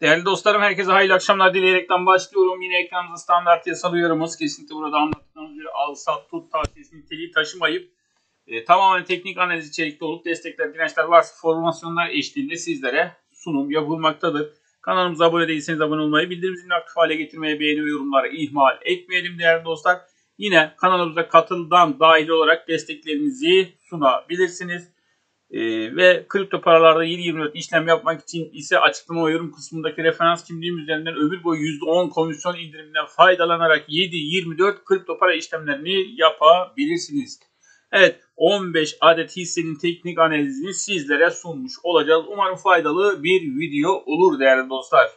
Değerli dostlarım herkese hayırlı akşamlar dileyerekten başlıyorum. Yine ekranımızda standart yasal uyarımız. Kesinlikle burada anlattığımız bir al sat tut tavsiyesi niteliği taşımayıp e, tamamen teknik analiz içerikli olup destekler, dirençler varsa formasyonlar eşliğinde sizlere sunum yapılmaktadır. Kanalımıza abone değilseniz abone olmayı, bildirim zilini aktif hale getirmeyi, beğeni ve yorumları ihmal etmeyelim değerli dostlar. Yine kanalımıza katıldan dahil olarak desteklerinizi sunabilirsiniz. Ee, ve kripto paralarda 7-24 işlem yapmak için ise açıklama ve yorum kısmındaki referans kimliğim üzerinden ömür boyu %10 komisyon indiriminden faydalanarak 7-24 kripto para işlemlerini yapabilirsiniz. Evet 15 adet hissenin teknik analizini sizlere sunmuş olacağız. Umarım faydalı bir video olur değerli dostlar.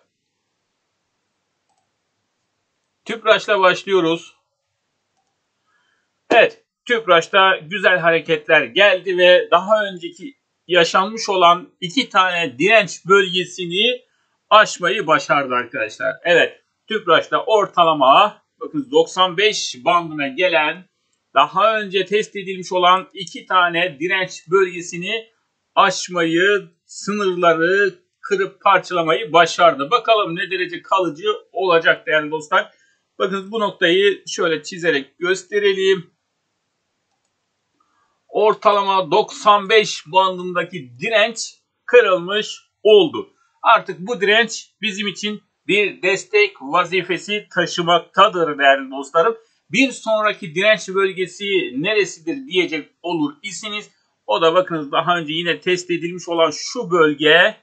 Tüpraş'la başlıyoruz. Evet Tüpraş'ta güzel hareketler geldi ve daha önceki yaşanmış olan iki tane direnç bölgesini aşmayı başardı arkadaşlar. Evet Tüpraş'ta ortalama bakın 95 bandına gelen daha önce test edilmiş olan iki tane direnç bölgesini aşmayı, sınırları kırıp parçalamayı başardı. Bakalım ne derece kalıcı olacak değerli dostlar. Bakın bu noktayı şöyle çizerek gösterelim ortalama 95 bandındaki direnç kırılmış oldu. Artık bu direnç bizim için bir destek vazifesi taşımaktadır değerli dostlarım. Bir sonraki direnç bölgesi neresidir diyecek olur isiniz. O da bakınız daha önce yine test edilmiş olan şu bölge.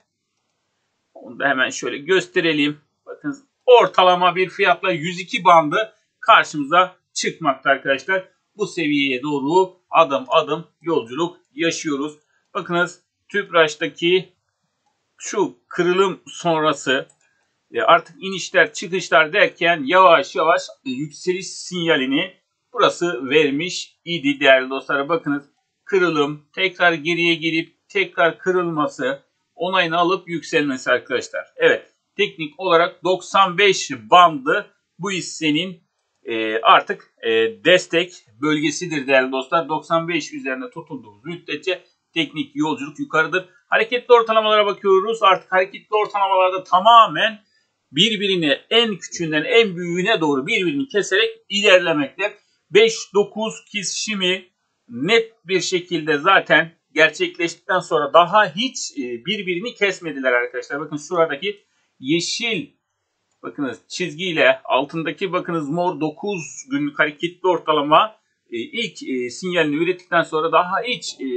Onu da hemen şöyle gösterelim. Bakınız ortalama bir fiyatla 102 bandı karşımıza çıkmakta arkadaşlar. Bu seviyeye doğru adım adım yolculuk yaşıyoruz. Bakınız Tüpraş'taki şu kırılım sonrası e, artık inişler çıkışlar derken yavaş yavaş e, yükseliş sinyalini burası vermiş idi değerli dostlar. Bakınız kırılım tekrar geriye gelip tekrar kırılması onayını alıp yükselmesi arkadaşlar. Evet teknik olarak 95 bandı bu hissenin e, artık e, destek bölgesidir değerli dostlar. 95 üzerinde tutulduğumuz müddetçe teknik yolculuk yukarıdır. Hareketli ortalamalara bakıyoruz. Artık hareketli ortalamalarda tamamen birbirini en küçüğünden en büyüğüne doğru birbirini keserek ilerlemekte. 5-9 kesişimi net bir şekilde zaten gerçekleştikten sonra daha hiç e, birbirini kesmediler arkadaşlar. Bakın şuradaki yeşil bakınız çizgiyle altındaki bakınız mor 9 günlük hareketli ortalama e, ilk e, sinyalini ürettikten sonra daha hiç e,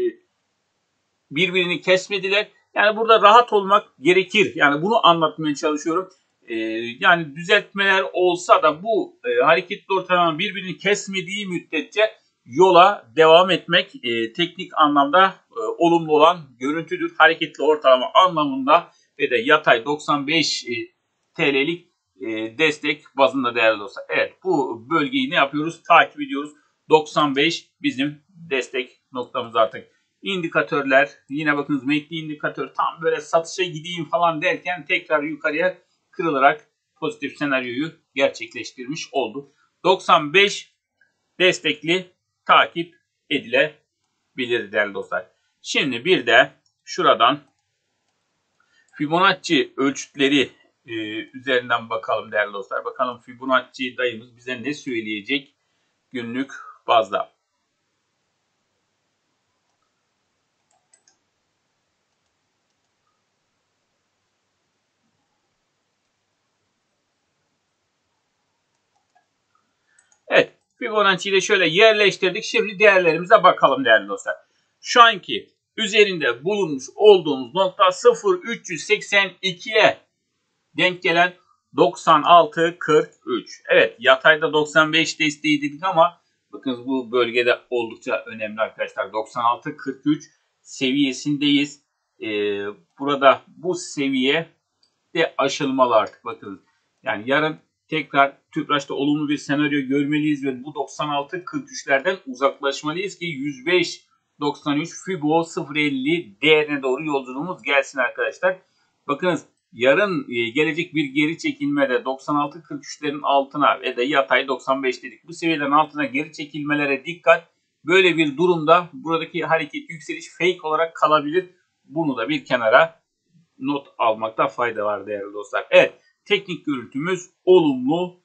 birbirini kesmediler. Yani burada rahat olmak gerekir. Yani bunu anlatmaya çalışıyorum. E, yani düzeltmeler olsa da bu e, hareketli ortalama birbirini kesmediği müddetçe yola devam etmek e, teknik anlamda e, olumlu olan görüntüdür. Hareketli ortalama anlamında ve de yatay 95 e, TL'lik e, destek bazında değerli dostlar. Evet bu bölgeyi ne yapıyoruz? Takip ediyoruz. 95 bizim destek noktamız artık. İndikatörler yine bakınız metni indikatör tam böyle satışa gideyim falan derken tekrar yukarıya kırılarak pozitif senaryoyu gerçekleştirmiş oldu. 95 destekli takip edilebilir değerli dostlar. Şimdi bir de şuradan Fibonacci ölçütleri e, üzerinden bakalım değerli dostlar. Bakalım Fibonacci dayımız bize ne söyleyecek günlük bazda. Evet. Fibonacci'yi de şöyle yerleştirdik. Şimdi değerlerimize bakalım değerli dostlar. Şu anki üzerinde bulunmuş olduğumuz nokta 0.382'ye denk gelen 96-43. Evet yatayda 95 desteği dedik ama bakın bu bölgede oldukça önemli arkadaşlar. 96-43 seviyesindeyiz. Ee, burada bu seviye de aşılmalı artık bakın. Yani yarın tekrar Tüpraş'ta olumlu bir senaryo görmeliyiz ve bu 96-43'lerden uzaklaşmalıyız ki 105 93 Fibo 050 değerine doğru yolculuğumuz gelsin arkadaşlar. Bakınız yarın e, gelecek bir geri çekilmede 96-43'lerin altına ve de yatay 95 dedik. Bu seviyeden altına geri çekilmelere dikkat. Böyle bir durumda buradaki hareket yükseliş fake olarak kalabilir. Bunu da bir kenara not almakta fayda var değerli dostlar. Evet teknik görüntümüz olumlu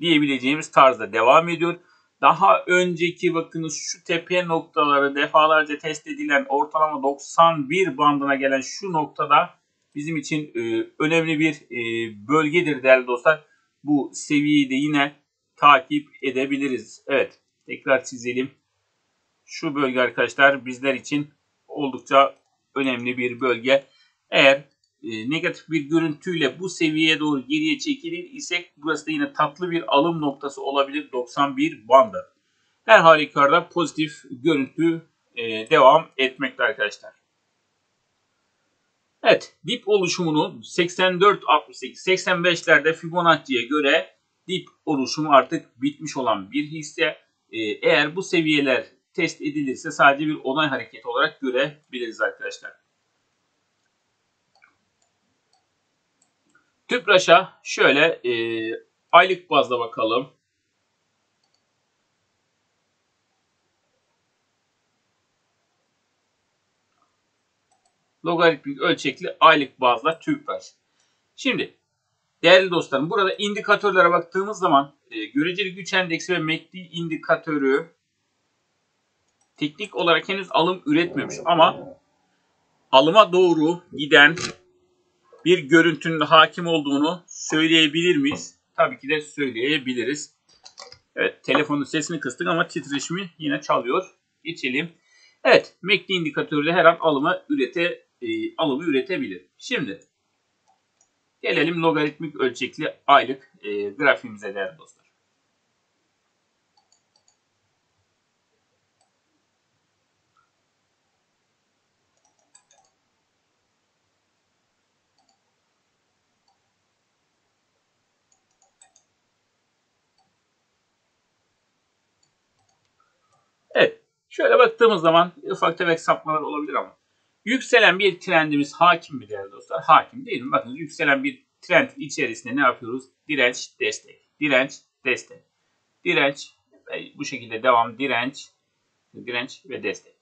diyebileceğimiz tarzda devam ediyor. Daha önceki bakınız şu tepe noktaları defalarca test edilen ortalama 91 bandına gelen şu noktada bizim için e, önemli bir e, bölgedir değerli dostlar. Bu seviyeyi de yine takip edebiliriz. Evet tekrar çizelim. Şu bölge arkadaşlar bizler için oldukça önemli bir bölge. Eğer e, negatif bir görüntüyle bu seviyeye doğru geriye çekilir isek burası da yine tatlı bir alım noktası olabilir 91 bandı. Her halükarda pozitif görüntü e, devam etmekte arkadaşlar. Evet dip oluşumunu 84 68 85'lerde Fibonacci'ye göre dip oluşumu artık bitmiş olan bir hisse. E, eğer bu seviyeler test edilirse sadece bir onay hareketi olarak görebiliriz arkadaşlar. Tüpraş'a şöyle e, aylık bazda bakalım. Logaritmik ölçekli aylık bazda Tüpraş. Şimdi değerli dostlarım burada indikatörlere baktığımız zaman e, göreceli güç endeksi ve MACD indikatörü teknik olarak henüz alım üretmemiş ama alıma doğru giden bir görüntünün hakim olduğunu söyleyebilir miyiz? Tabii ki de söyleyebiliriz. Evet telefonun sesini kıstık ama titreşimi yine çalıyor. Geçelim. Evet MACD indikatörüyle her an alımı ürete e, alımı üretebilir. Şimdi gelelim logaritmik ölçekli aylık e, grafiğimize değerli dostlar. Evet. Şöyle baktığımız zaman ufak tefek sapmalar olabilir ama yükselen bir trendimiz hakim mi değerli dostlar? Hakim değil mi? Bakın yükselen bir trend içerisinde ne yapıyoruz? Direnç, destek. Direnç, destek. Direnç, bu şekilde devam. Direnç, direnç ve destek.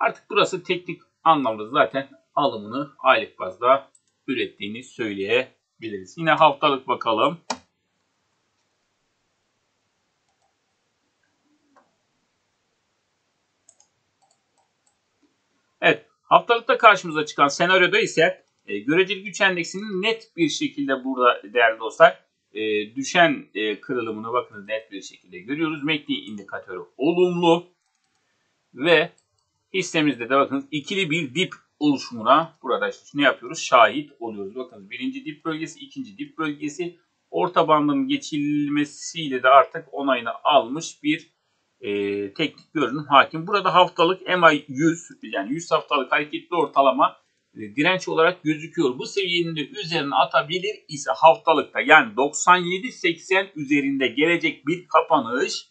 Artık burası teknik anlamda zaten alımını aylık bazda ürettiğini söyleyebiliriz. Yine haftalık bakalım. Evet, haftalıkta karşımıza çıkan senaryoda ise e, göreceli güç endeksinin net bir şekilde burada değerli dostlar e, düşen e, kırılımını bakın net bir şekilde görüyoruz. MACD indikatörü olumlu ve hissemizde de bakın ikili bir dip oluşumuna burada işte ne yapıyoruz? Şahit oluyoruz. Bakın birinci dip bölgesi, ikinci dip bölgesi orta bandın geçilmesiyle de artık onayını almış bir e, teknik görünüm hakim. Burada haftalık MI 100 yani 100 haftalık hareketli ortalama e, direnç olarak gözüküyor. Bu seviyenin de üzerine atabilir ise haftalıkta yani 97-80 üzerinde gelecek bir kapanış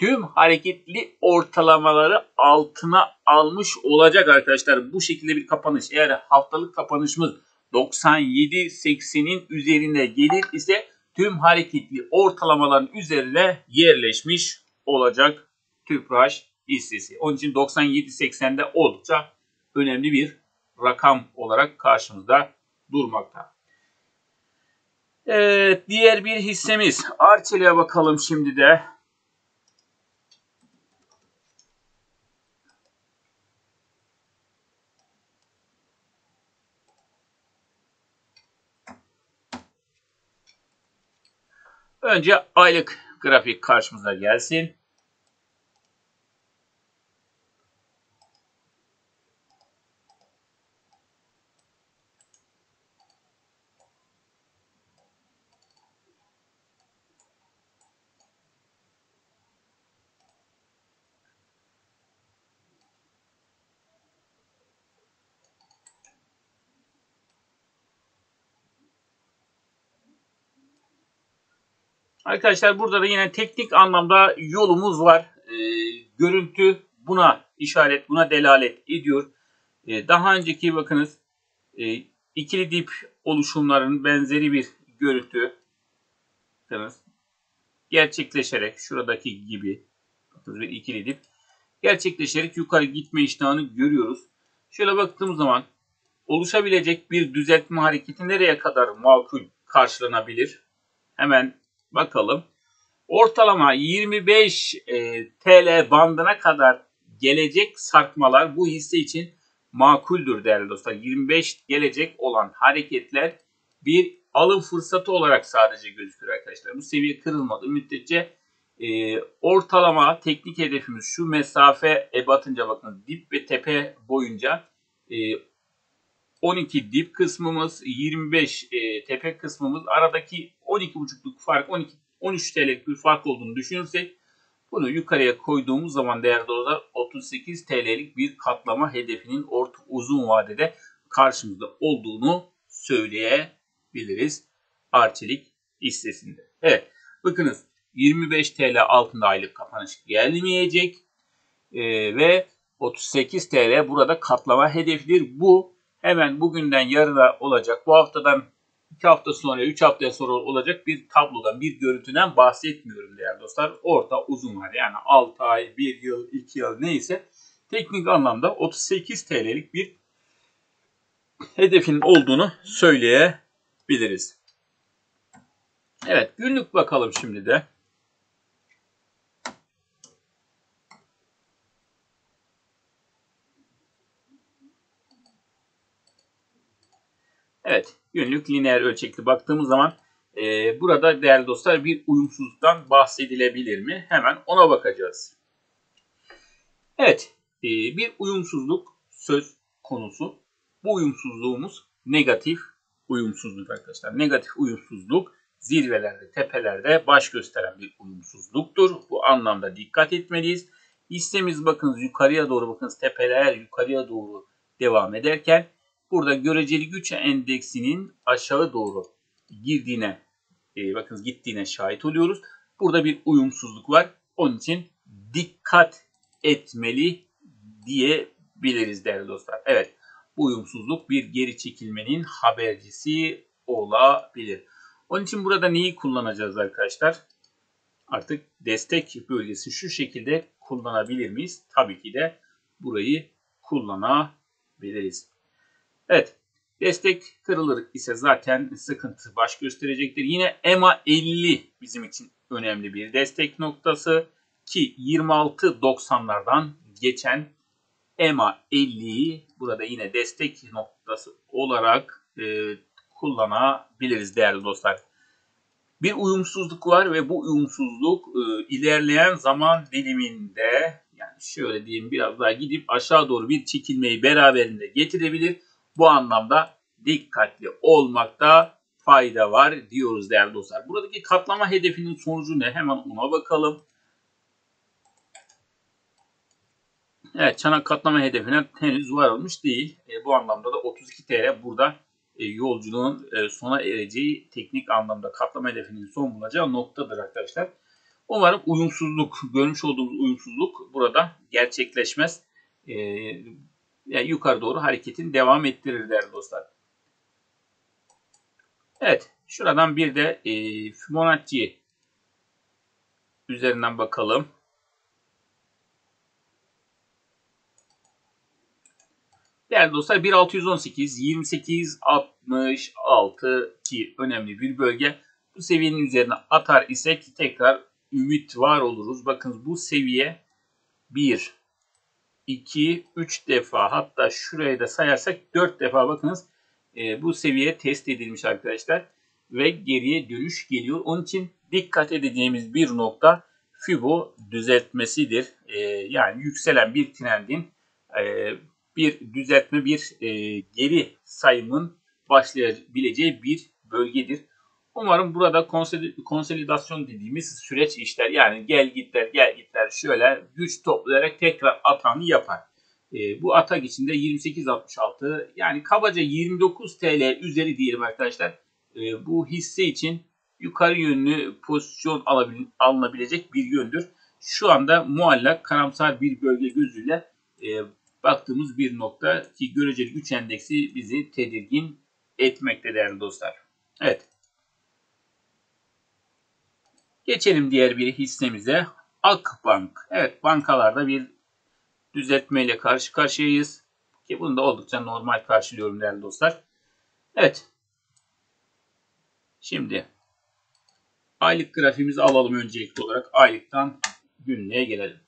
tüm hareketli ortalamaları altına almış olacak arkadaşlar. Bu şekilde bir kapanış eğer haftalık kapanışımız 97-80'in üzerine gelir ise tüm hareketli ortalamaların üzerine yerleşmiş olacak Tüpraş hissesi. Onun için 97-80'de oldukça önemli bir rakam olarak karşımızda durmakta. Evet, diğer bir hissemiz Arçelik'e bakalım şimdi de. Önce aylık grafik karşımıza gelsin. Arkadaşlar burada da yine teknik anlamda yolumuz var. E, görüntü buna işaret, buna delalet ediyor. E, daha önceki bakınız e, ikili dip oluşumlarının benzeri bir görüntü bakınız, gerçekleşerek şuradaki gibi bakınız bir ikili dip gerçekleşerek yukarı gitme iştahını görüyoruz. Şöyle baktığımız zaman oluşabilecek bir düzeltme hareketi nereye kadar makul karşılanabilir? Hemen bakalım. Ortalama 25 e, TL bandına kadar gelecek sarkmalar bu hisse için makuldür değerli dostlar. 25 gelecek olan hareketler bir alım fırsatı olarak sadece gözükür arkadaşlar. Bu seviye kırılmadı müddetçe e, ortalama teknik hedefimiz şu mesafe ebatınca bakın dip ve tepe boyunca e, 12 dip kısmımız 25 e, tepe kısmımız aradaki 12,5'luk fark 12 13 TL'lik bir fark olduğunu düşünürsek bunu yukarıya koyduğumuz zaman değerli dolar 38 TL'lik bir katlama hedefinin orta uzun vadede karşımızda olduğunu söyleyebiliriz. Arçelik hissesinde. Evet bakınız 25 TL altında aylık kapanış gelmeyecek ee, ve 38 TL burada katlama hedefidir. Bu hemen bugünden yarına olacak. Bu haftadan 2 hafta sonra, 3 hafta sonra olacak bir tablodan, bir görüntüden bahsetmiyorum değerli dostlar. Orta uzun var. Yani 6 ay, 1 yıl, 2 yıl neyse teknik anlamda 38 TL'lik bir hedefin olduğunu söyleyebiliriz. Evet günlük bakalım şimdi de. Günlük lineer ölçekli baktığımız zaman e, burada değerli dostlar bir uyumsuzluktan bahsedilebilir mi? Hemen ona bakacağız. Evet e, bir uyumsuzluk söz konusu. Bu uyumsuzluğumuz negatif uyumsuzluk arkadaşlar. Negatif uyumsuzluk zirvelerde, tepelerde baş gösteren bir uyumsuzluktur. Bu anlamda dikkat etmeliyiz. Hissemiz bakınız yukarıya doğru bakınız tepeler yukarıya doğru devam ederken burada göreceli güç endeksinin aşağı doğru girdiğine e, bakınız gittiğine şahit oluyoruz. Burada bir uyumsuzluk var. Onun için dikkat etmeli diyebiliriz değerli dostlar. Evet bu uyumsuzluk bir geri çekilmenin habercisi olabilir. Onun için burada neyi kullanacağız arkadaşlar? Artık destek bölgesi şu şekilde kullanabilir miyiz? Tabii ki de burayı kullanabiliriz. Evet. Destek kırılır ise zaten sıkıntı baş gösterecektir. Yine EMA 50 bizim için önemli bir destek noktası ki 26.90'lardan geçen EMA 50'yi burada yine destek noktası olarak e, kullanabiliriz değerli dostlar. Bir uyumsuzluk var ve bu uyumsuzluk e, ilerleyen zaman diliminde yani şöyle diyeyim biraz daha gidip aşağı doğru bir çekilmeyi beraberinde getirebilir. Bu anlamda dikkatli olmakta fayda var diyoruz değerli dostlar. Buradaki katlama hedefinin sonucu ne? Hemen ona bakalım. Evet çanak katlama hedefine henüz varılmış değil. E, bu anlamda da 32 TL burada e, yolculuğun e, sona ereceği teknik anlamda katlama hedefinin son bulacağı noktadır arkadaşlar. Umarım uyumsuzluk, görmüş olduğumuz uyumsuzluk burada gerçekleşmez. E, yani yukarı doğru hareketin devam ettirir değerli dostlar. Evet, şuradan bir de e, Fibonacci üzerinden bakalım. Değerli dostlar 1618, 28, 66 ki önemli bir bölge. Bu seviyenin üzerine atar isek tekrar ümit var oluruz. Bakın bu seviye 1, 2, 3 defa hatta şuraya da sayarsak 4 defa bakınız e, bu seviye test edilmiş arkadaşlar. Ve geriye dönüş geliyor. Onun için dikkat edeceğimiz bir nokta Fibo düzeltmesidir. E, yani yükselen bir trendin e, bir düzeltme, bir e, geri sayımın başlayabileceği bir bölgedir. Umarım burada konsolidasyon dediğimiz süreç işler. Yani gel gitler gel gitler şöyle güç toplayarak tekrar atanı yapar. E, bu atak içinde 28.66 yani kabaca 29 TL üzeri diyelim arkadaşlar. E, bu hisse için yukarı yönlü pozisyon alınabilecek bir yöndür. Şu anda muallak karamsar bir bölge gözüyle e, baktığımız bir nokta ki göreceli güç endeksi bizi tedirgin etmekte değerli dostlar. Evet. Geçelim diğer bir hissemize. Akbank. Evet bankalarda bir düzeltmeyle karşı karşıyayız. Ki bunu da oldukça normal karşılıyorum değerli dostlar. Evet. Şimdi aylık grafiğimizi alalım öncelikli olarak. Aylıktan günlüğe gelelim.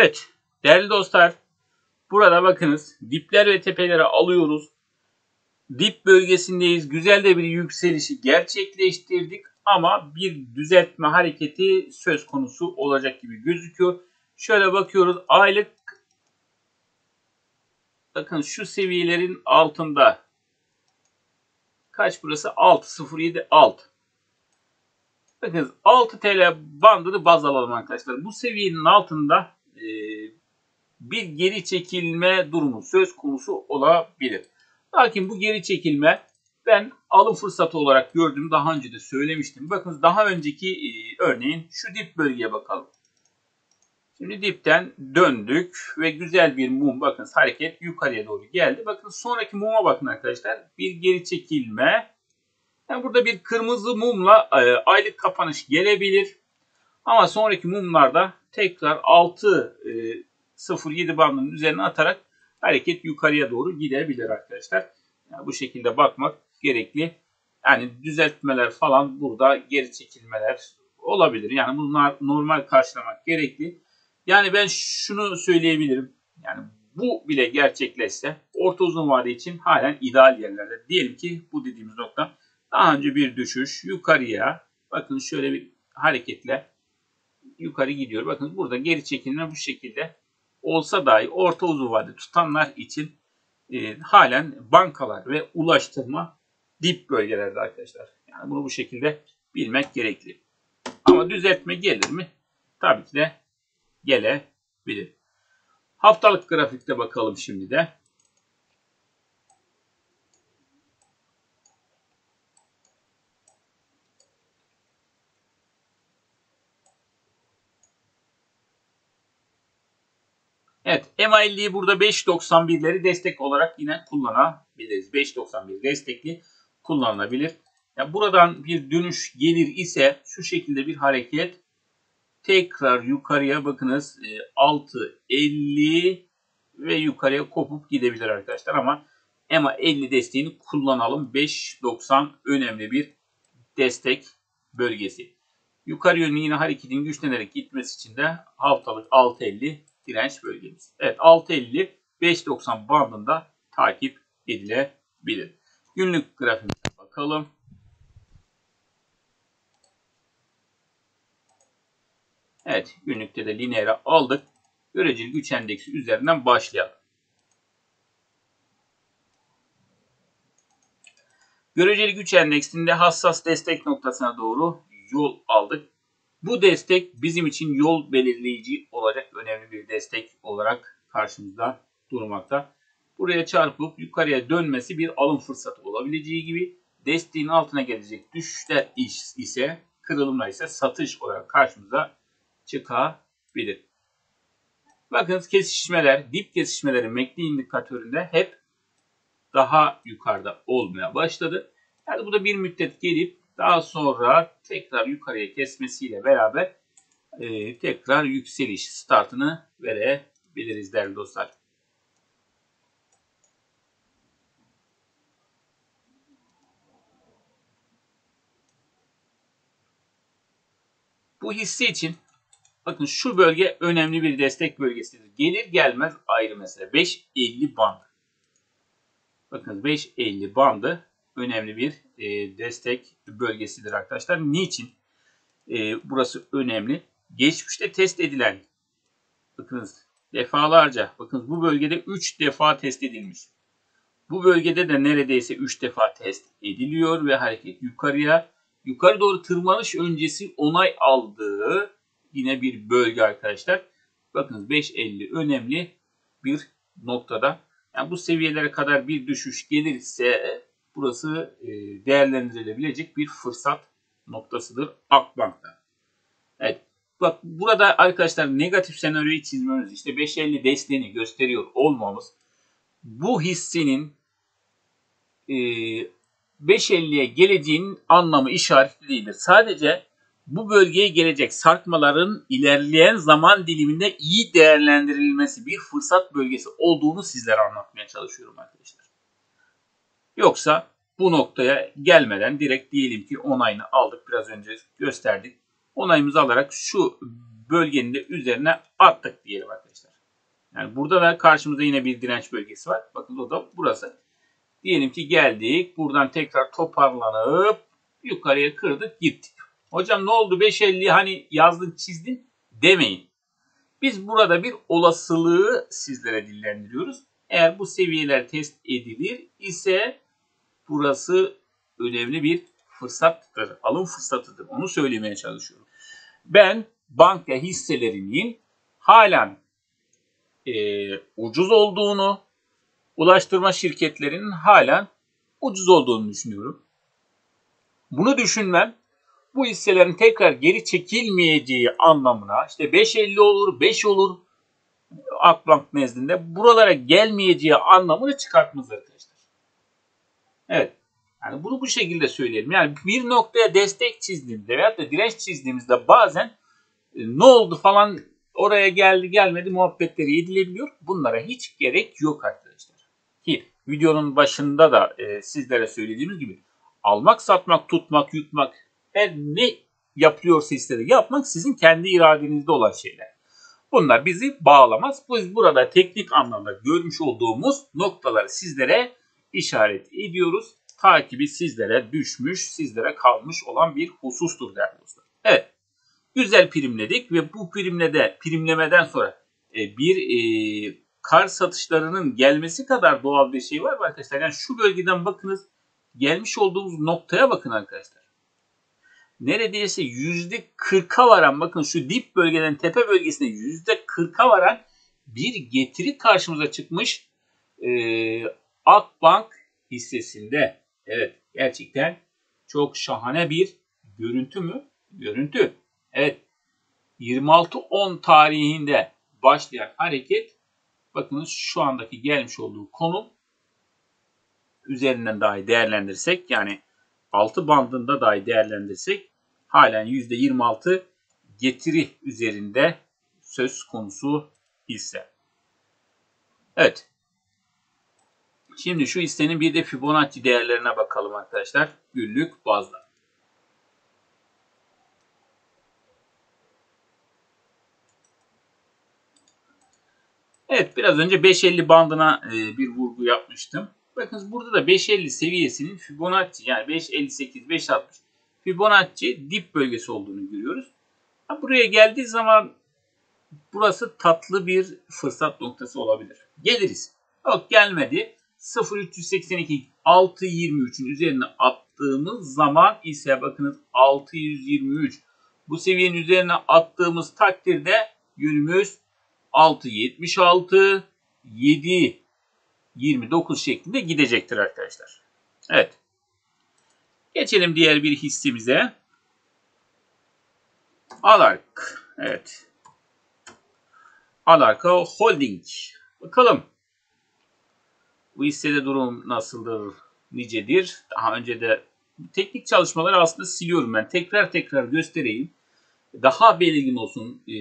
Evet değerli dostlar burada bakınız dipler ve tepeleri alıyoruz. Dip bölgesindeyiz. Güzel de bir yükselişi gerçekleştirdik ama bir düzeltme hareketi söz konusu olacak gibi gözüküyor. Şöyle bakıyoruz aylık bakın şu seviyelerin altında kaç burası 6.07 alt. Bakın 6 TL bandını baz alalım arkadaşlar. Bu seviyenin altında e, bir geri çekilme durumu söz konusu olabilir. Lakin bu geri çekilme ben alım fırsatı olarak gördüm. Daha önce de söylemiştim. Bakın daha önceki e, örneğin şu dip bölgeye bakalım. Şimdi dipten döndük ve güzel bir mum bakın hareket yukarıya doğru geldi. Bakın sonraki muma bakın arkadaşlar. Bir geri çekilme. Yani burada bir kırmızı mumla e, aylık kapanış gelebilir. Ama sonraki mumlarda tekrar 6.07 e, bandının üzerine atarak hareket yukarıya doğru gidebilir arkadaşlar. Yani bu şekilde bakmak gerekli. Yani düzeltmeler falan burada geri çekilmeler olabilir. Yani bunlar normal karşılamak gerekli. Yani ben şunu söyleyebilirim. Yani bu bile gerçekleşse orta uzun vade için halen ideal yerlerde. Diyelim ki bu dediğimiz nokta daha önce bir düşüş yukarıya bakın şöyle bir hareketle yukarı gidiyor. Bakın burada geri çekilme bu şekilde olsa dahi orta uzun vade tutanlar için e, halen bankalar ve ulaştırma dip bölgelerde arkadaşlar. Yani bunu bu şekilde bilmek gerekli. Ama düzeltme gelir mi? Tabii ki de gelebilir. Haftalık grafikte bakalım şimdi de. Evet MA50'yi burada 5.91'leri destek olarak yine kullanabiliriz. 5.91 destekli kullanılabilir. Yani buradan bir dönüş gelir ise şu şekilde bir hareket tekrar yukarıya bakınız 6.50 e, ve yukarıya kopup gidebilir arkadaşlar ama EMA 50 desteğini kullanalım. 5.90 önemli bir destek bölgesi. Yukarı yönlü yine hareketin güçlenerek gitmesi için de haftalık 6.50 direnç bölgemiz. Evet 6.50 5.90 bandında takip edilebilir. Günlük grafiğimize bakalım. Evet günlükte de lineere aldık. Göreceli güç endeksi üzerinden başlayalım. Göreceli güç endeksinde hassas destek noktasına doğru yol aldık. Bu destek bizim için yol belirleyici olacak önemli bir destek olarak karşımızda durmakta. Buraya çarpıp yukarıya dönmesi bir alım fırsatı olabileceği gibi desteğin altına gelecek düşüşler ise kırılımla ise satış olarak karşımıza çıkabilir. Bakınız kesişmeler, dip kesişmeleri MACD indikatöründe hep daha yukarıda olmaya başladı. Yani bu da bir müddet gelip daha sonra tekrar yukarıya kesmesiyle beraber e, tekrar yükseliş startını verebiliriz değerli dostlar. Bu hisse için bakın şu bölge önemli bir destek bölgesidir. Gelir gelmez ayrı mesele. 5.50 band. Bakın 5.50 bandı önemli bir e, destek bölgesidir arkadaşlar. Niçin? E, burası önemli. Geçmişte test edilen bakınız defalarca bakın bu bölgede 3 defa test edilmiş. Bu bölgede de neredeyse 3 defa test ediliyor ve hareket yukarıya yukarı doğru tırmanış öncesi onay aldığı yine bir bölge arkadaşlar. Bakın 5.50 önemli bir noktada. Yani bu seviyelere kadar bir düşüş gelirse burası e, değerlendirilebilecek bir fırsat noktasıdır Akbank'ta. Evet. Bak burada arkadaşlar negatif senaryoyu çizmemiz işte 5.50 desteğini gösteriyor olmamız bu hissinin e, 5.50'ye geleceğinin anlamı işaretli değildir. Sadece bu bölgeye gelecek sarkmaların ilerleyen zaman diliminde iyi değerlendirilmesi bir fırsat bölgesi olduğunu sizlere anlatmaya çalışıyorum arkadaşlar. Yoksa bu noktaya gelmeden direkt diyelim ki onayını aldık biraz önce gösterdik. Onayımızı alarak şu bölgenin de üzerine attık diyelim arkadaşlar. Yani burada da karşımızda yine bir direnç bölgesi var. Bakın o da burası. Diyelim ki geldik. Buradan tekrar toparlanıp yukarıya kırdık gittik. Hocam ne oldu 5.50 hani yazdın çizdin demeyin. Biz burada bir olasılığı sizlere dillendiriyoruz. Eğer bu seviyeler test edilir ise burası önemli bir fırsattır. Alım fırsatıdır. Onu söylemeye çalışıyorum. Ben banka hisselerinin halen e, ucuz olduğunu, ulaştırma şirketlerinin halen ucuz olduğunu düşünüyorum. Bunu düşünmem bu hisselerin tekrar geri çekilmeyeceği anlamına işte 5.50 olur, 5 olur Akbank nezdinde buralara gelmeyeceği anlamını çıkartmaz arkadaşlar. Evet. Yani bunu bu şekilde söyleyelim. Yani bir noktaya destek çizdiğimizde veyahut da direnç çizdiğimizde bazen e, ne oldu falan oraya geldi gelmedi muhabbetleri edilebiliyor. Bunlara hiç gerek yok arkadaşlar. Ki videonun başında da e, sizlere söylediğimiz gibi almak, satmak, tutmak, yutmak her ne yapıyorsa istedi yapmak sizin kendi iradenizde olan şeyler. Bunlar bizi bağlamaz. Biz burada teknik anlamda görmüş olduğumuz noktaları sizlere işaret ediyoruz. Takibi sizlere düşmüş, sizlere kalmış olan bir husustur değerli dostlar. Evet, güzel primledik ve bu primlede primlemeden sonra e, bir e, kar satışlarının gelmesi kadar doğal bir şey var mı arkadaşlar? Yani şu bölgeden bakınız, gelmiş olduğumuz noktaya bakın arkadaşlar neredeyse yüzde 40'a varan bakın şu dip bölgeden tepe bölgesine yüzde 40'a varan bir getiri karşımıza çıkmış ee, Akbank hissesinde. Evet gerçekten çok şahane bir görüntü mü? Görüntü. Evet 26-10 tarihinde başlayan hareket bakınız şu andaki gelmiş olduğu konum üzerinden dahi değerlendirsek yani 6 bandında dahi değerlendirsek halen %26 getiri üzerinde söz konusu hisse. Evet. Şimdi şu hissenin bir de Fibonacci değerlerine bakalım arkadaşlar. Günlük bazda. Evet biraz önce 5.50 bandına e, bir vurgu yapmıştım. Bakın burada da 5.50 seviyesinin Fibonacci yani 5.58, 5.60 Fibonacci dip bölgesi olduğunu görüyoruz. Buraya geldiği zaman burası tatlı bir fırsat noktası olabilir. Geliriz. Yok gelmedi. 0382 623'ün üzerine attığımız zaman ise bakınız 623 bu seviyenin üzerine attığımız takdirde yönümüz 676 7 29 şeklinde gidecektir arkadaşlar. Evet. Geçelim diğer bir hissimize. Alark. Evet. Alarka Holding. Bakalım. Bu hissede durum nasıldır, nicedir? Daha önce de teknik çalışmaları aslında siliyorum ben. Tekrar tekrar göstereyim. Daha belirgin olsun. Ee,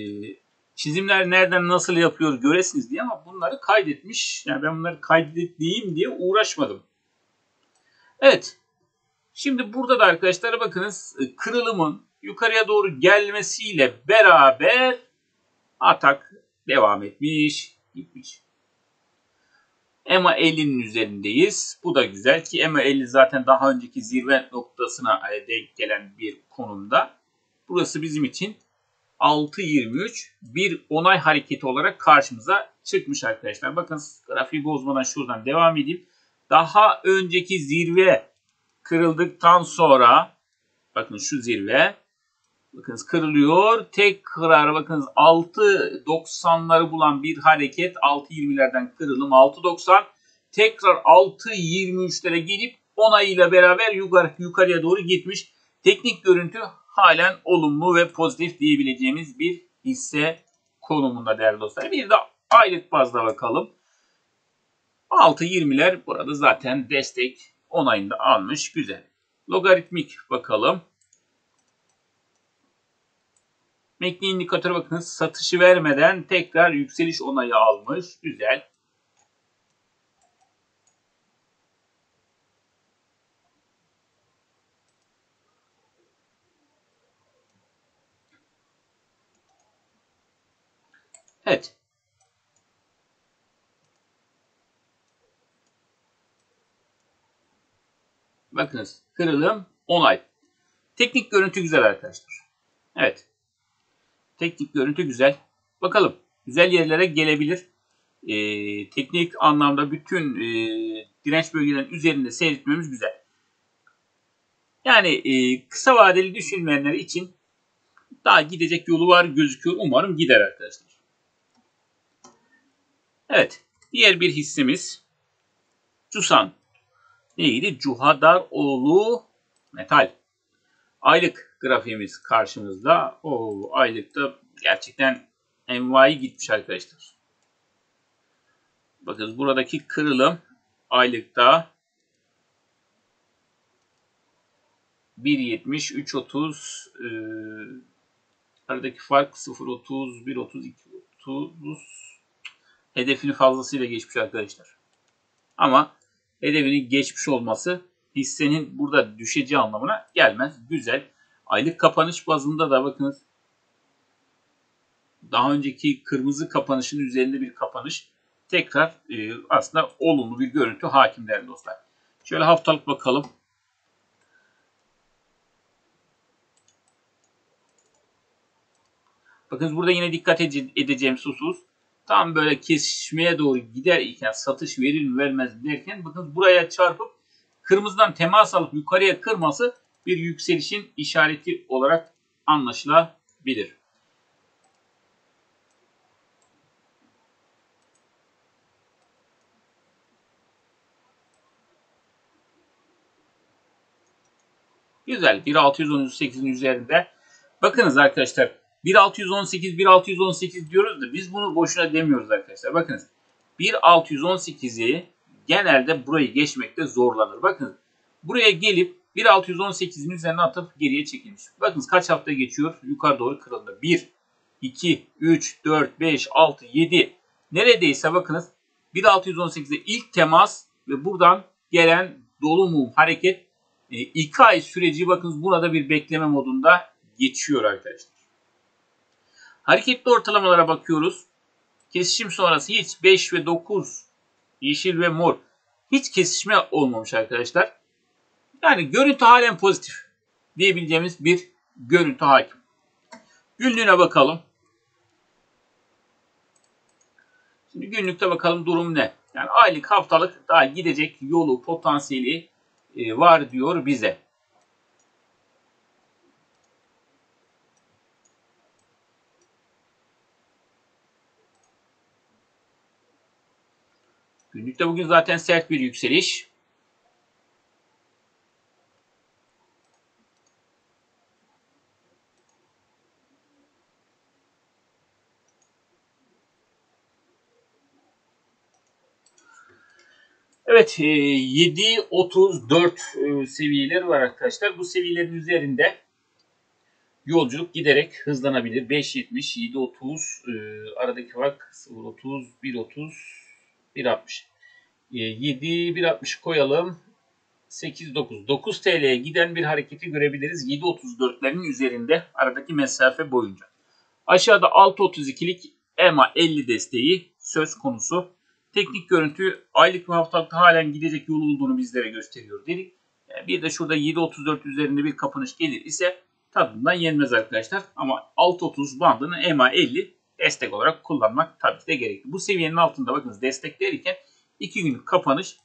çizimler nereden nasıl yapıyor göresiniz diye ama bunları kaydetmiş. Yani ben bunları kaydettiğim diye uğraşmadım. Evet. Şimdi burada da arkadaşlar bakınız e, kırılımın yukarıya doğru gelmesiyle beraber atak devam etmiş, gitmiş. EMA 50'nin üzerindeyiz. Bu da güzel ki EMA 50 zaten daha önceki zirve noktasına e, denk gelen bir konumda. Burası bizim için 6.23 bir onay hareketi olarak karşımıza çıkmış arkadaşlar. Bakın grafiği bozmadan şuradan devam edeyim. Daha önceki zirve kırıldıktan sonra Bakın şu zirve. Bakınız kırılıyor. Tekrar bakınız 6.90'ları bulan bir hareket. 6.20'lerden kırılım 6.90. Tekrar 6.23'lere gelip onayıyla beraber yukarı, yukarıya doğru gitmiş. Teknik görüntü halen olumlu ve pozitif diyebileceğimiz bir hisse konumunda değerli dostlar. Bir de aylık bazda bakalım. 6.20'ler burada zaten destek onayında almış. Güzel. Logaritmik bakalım. MACD indikatörü bakın satışı vermeden tekrar yükseliş onayı almış. Güzel. Evet. Bakınız kırılım onay. Teknik görüntü güzel arkadaşlar. Evet. Teknik görüntü güzel. Bakalım. Güzel yerlere gelebilir. Ee, teknik anlamda bütün e, direnç bölgelerinin üzerinde seyretmemiz güzel. Yani e, kısa vadeli düşünmeyenler için daha gidecek yolu var gözüküyor. Umarım gider arkadaşlar. Evet. Diğer bir hissemiz Cusan. Neydi? Cuhadaroğlu Metal. Aylık grafiğimiz karşımızda. O aylıkta gerçekten envai gitmiş arkadaşlar. Bakın buradaki kırılım aylıkta 1.70, 3.30 e, aradaki fark 0.30, 1.30, 2.30 hedefini fazlasıyla geçmiş arkadaşlar. Ama hedefini geçmiş olması hissenin burada düşeceği anlamına gelmez. Güzel. Aylık kapanış bazında da bakınız daha önceki kırmızı kapanışın üzerinde bir kapanış tekrar e, aslında olumlu bir görüntü hakim değerli dostlar. Şöyle haftalık bakalım. Bakın burada yine dikkat edeceğim husus tam böyle kesişmeye doğru gider iken satış verir mi vermez derken bakın buraya çarpıp kırmızıdan temas alıp yukarıya kırması bir yükselişin işareti olarak anlaşılabilir. Güzel. 1.618'in üzerinde. Bakınız arkadaşlar 1.618 1.618 diyoruz da biz bunu boşuna demiyoruz arkadaşlar. Bakınız 1.618'i genelde burayı geçmekte zorlanır. Bakın buraya gelip 1.618'in üzerine atıp geriye çekilmiş. Bakınız kaç hafta geçiyor? Yukarı doğru kırıldı. 1, 2, 3, 4, 5, 6, 7. Neredeyse bakınız 1.618'de ilk temas ve buradan gelen dolu mum hareket 2 e, ay süreci bakınız burada bir bekleme modunda geçiyor arkadaşlar. Hareketli ortalamalara bakıyoruz. Kesişim sonrası hiç 5 ve 9 yeşil ve mor hiç kesişme olmamış arkadaşlar. Yani görüntü halen pozitif diyebileceğimiz bir görüntü hakim. Günlüğüne bakalım. Şimdi günlükte bakalım durum ne? Yani aylık haftalık daha gidecek yolu potansiyeli e, var diyor bize. Günlükte bugün zaten sert bir yükseliş. Evet 7.34 e, e, seviyeleri var arkadaşlar. Bu seviyelerin üzerinde yolculuk giderek hızlanabilir. 5.70, 7.30 e, aradaki fark 0.30, 1.30, 1.60. 7, 1.60 koyalım. 8, 9. 9 TL'ye giden bir hareketi görebiliriz. 7.34'lerin üzerinde aradaki mesafe boyunca. Aşağıda 6.32'lik EMA 50 desteği söz konusu. Teknik görüntü aylık ve haftalıkta halen gidecek yolu olduğunu bizlere gösteriyor dedik. Bir de şurada 7.34 üzerinde bir kapanış gelir ise tadından yenmez arkadaşlar. Ama 6.30 bandını EMA 50 destek olarak kullanmak tabii ki de gerekli. Bu seviyenin altında bakınız destek verirken 2 günlük kapanış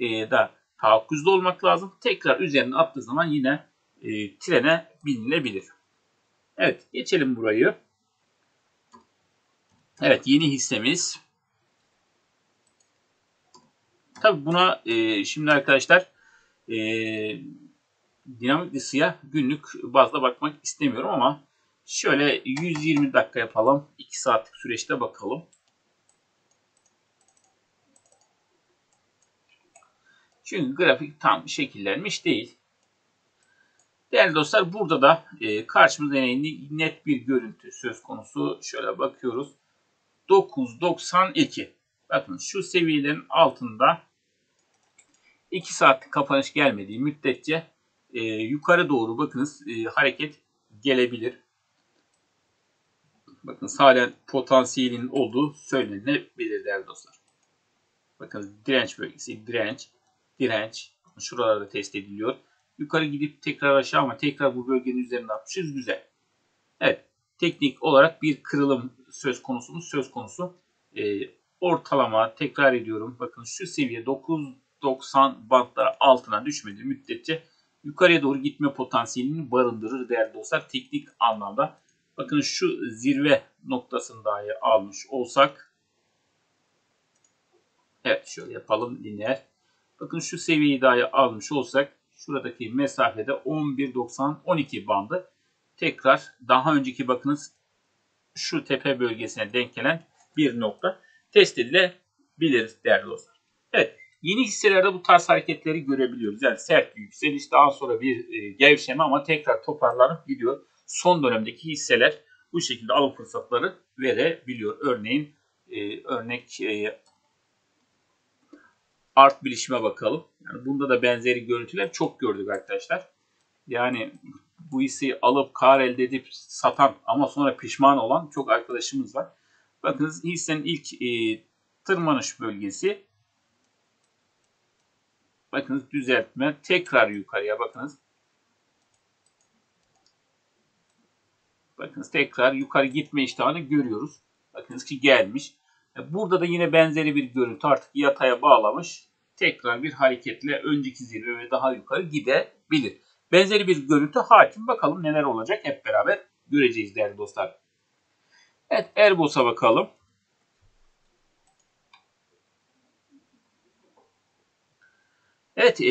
e, da tahakkuzda olmak lazım. Tekrar üzerine attığı zaman yine e, trene binilebilir. Evet geçelim burayı. Evet yeni hissemiz. Tabi buna e, şimdi arkadaşlar e, dinamik ısıya günlük bazda bakmak istemiyorum ama şöyle 120 dakika yapalım. 2 saatlik süreçte bakalım. Çünkü grafik tam şekillenmiş değil. Değerli dostlar burada da e, karşımıza net bir görüntü söz konusu. Şöyle bakıyoruz. 9.92. Bakın şu seviyelerin altında 2 saatlik kapanış gelmediği müddetçe e, yukarı doğru bakınız e, hareket gelebilir. Bakın halen potansiyelinin olduğu söylenebilir değerli dostlar. Bakın direnç bölgesi, direnç, direnç. Şuralarda test ediliyor. Yukarı gidip tekrar aşağı ama tekrar bu bölgenin üzerinde atmışız. Güzel. Evet. Teknik olarak bir kırılım söz konusu söz konusu. E, ortalama tekrar ediyorum. Bakın şu seviye 9.90 bantlara altına düşmedi müddetçe yukarıya doğru gitme potansiyelini barındırır değerli dostlar. Teknik anlamda. Bakın şu zirve noktasını dahi almış olsak. Evet şöyle yapalım lineer. Bakın şu seviyeyi dahi almış olsak şuradaki mesafede 11.90-12 bandı. Tekrar daha önceki bakınız şu tepe bölgesine denk gelen bir nokta test edilebilir değerli dostlar. Evet yeni hisselerde bu tarz hareketleri görebiliyoruz. Yani sert bir yükseliş daha sonra bir e, gevşeme ama tekrar toparlanıp gidiyor. Son dönemdeki hisseler bu şekilde alım fırsatları verebiliyor. Örneğin e, örnek e, art bilişime bakalım. Yani bunda da benzeri görüntüler çok gördük arkadaşlar. Yani bu hisseyi alıp kar elde edip satan ama sonra pişman olan çok arkadaşımız var. Bakınız hissenin ilk e, tırmanış bölgesi. Bakınız düzeltme. Tekrar yukarıya bakınız. Bakınız tekrar yukarı gitme iştahını görüyoruz. Bakınız ki gelmiş. E, burada da yine benzeri bir görüntü artık yataya bağlamış. Tekrar bir hareketle önceki zirve ve daha yukarı gidebilir. Benzeri bir görüntü hakim. Bakalım neler olacak hep beraber göreceğiz değerli dostlar. Evet Erbos'a bakalım. Evet ee,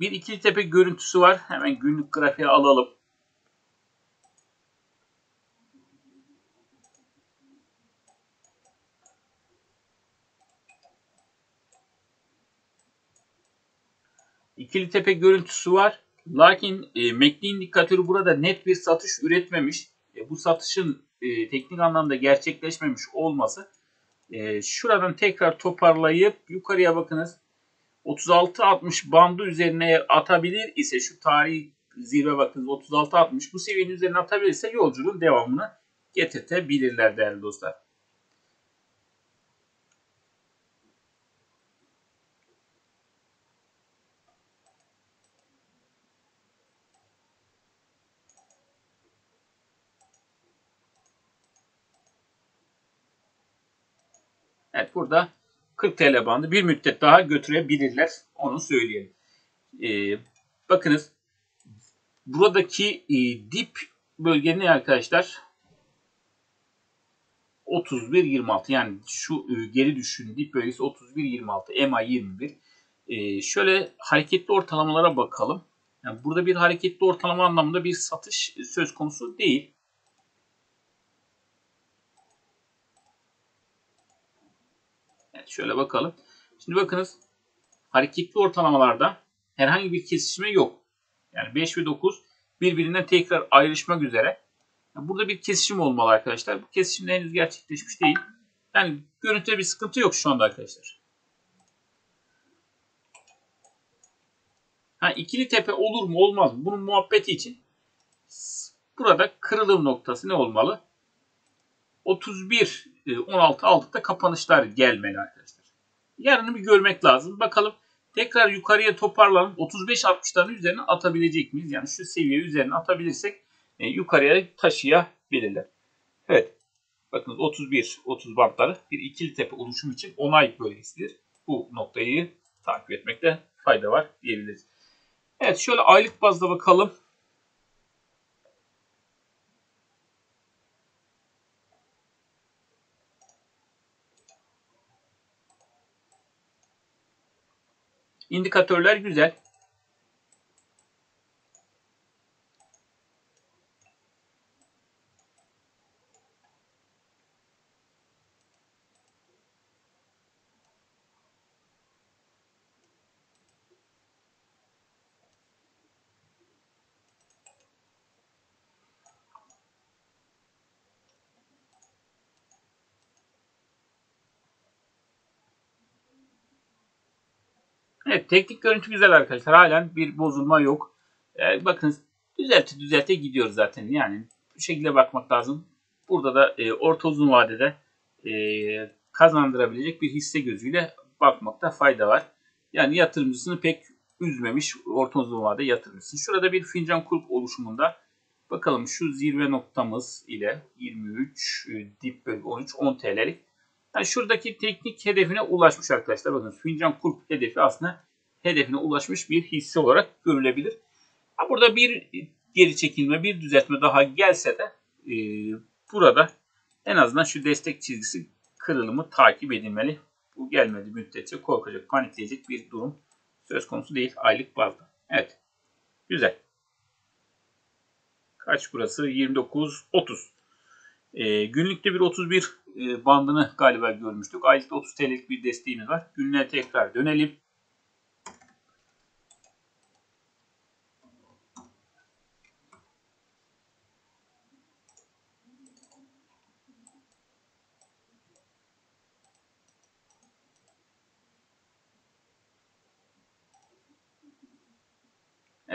bir ikili tepe görüntüsü var. Hemen günlük grafiğe alalım. ikili tepe görüntüsü var. Lakin e, MACD indikatörü burada net bir satış üretmemiş. E, bu satışın e, teknik anlamda gerçekleşmemiş olması e, şuradan tekrar toparlayıp yukarıya bakınız 36-60 bandı üzerine atabilir ise şu tarihi zirve bakınız 36-60 bu seviyenin üzerine atabilirse yolculuğun devamını getirtebilirler değerli dostlar. Evet burada 40 TL bandı bir müddet daha götürebilirler. Onu söyleyelim. Ee, bakınız buradaki e, dip bölge ne arkadaşlar? 31.26 yani şu e, geri düşün dip bölgesi 31.26 MA 21. Ee, şöyle hareketli ortalamalara bakalım. Yani burada bir hareketli ortalama anlamında bir satış söz konusu değil. Şöyle bakalım. Şimdi bakınız hareketli ortalamalarda herhangi bir kesişme yok. Yani 5 ve 9 birbirinden tekrar ayrışmak üzere. Burada bir kesişim olmalı arkadaşlar. Bu kesişim henüz gerçekleşmiş değil. Yani görüntüde bir sıkıntı yok şu anda arkadaşlar. Ha, ikili tepe olur mu olmaz mı? Bunun muhabbeti için burada kırılım noktası ne olmalı? 31 16 e, kapanışlar gelmeli arkadaşlar. Yarını bir görmek lazım. Bakalım tekrar yukarıya toparlanıp 35-60'ların üzerine atabilecek miyiz? Yani şu seviye üzerine atabilirsek e, yukarıya taşıyabilirler. Evet. Bakın 31 30 bantları bir ikili tepe oluşum için onay bölgesidir. Bu noktayı takip etmekte fayda var diyebiliriz. Evet şöyle aylık bazda bakalım. İndikatörler güzel. Evet teknik görüntü güzel arkadaşlar. Halen bir bozulma yok. Ee, bakın düzelte düzelte gidiyor zaten. Yani bu şekilde bakmak lazım. Burada da e, orta uzun vadede e, kazandırabilecek bir hisse gözüyle bakmakta fayda var. Yani yatırımcısını pek üzmemiş orta uzun vade yatırımcısı. Şurada bir fincan kulp oluşumunda bakalım şu zirve noktamız ile 23 e, dip bölge 13 10 TL'lik yani şuradaki teknik hedefine ulaşmış arkadaşlar. Bakın fincan kulp hedefi aslında hedefine ulaşmış bir hisse olarak görülebilir. Ha burada bir geri çekilme, bir düzeltme daha gelse de e, burada en azından şu destek çizgisi kırılımı takip edilmeli. Bu gelmedi müddetçe korkacak, panikleyecek bir durum söz konusu değil aylık bazda. Evet. Güzel. Kaç burası? 29 30. E, günlükte bir 31 e, bandını galiba görmüştük. Aylıkta 30 TL'lik bir desteğimiz var. Günlüğe tekrar dönelim.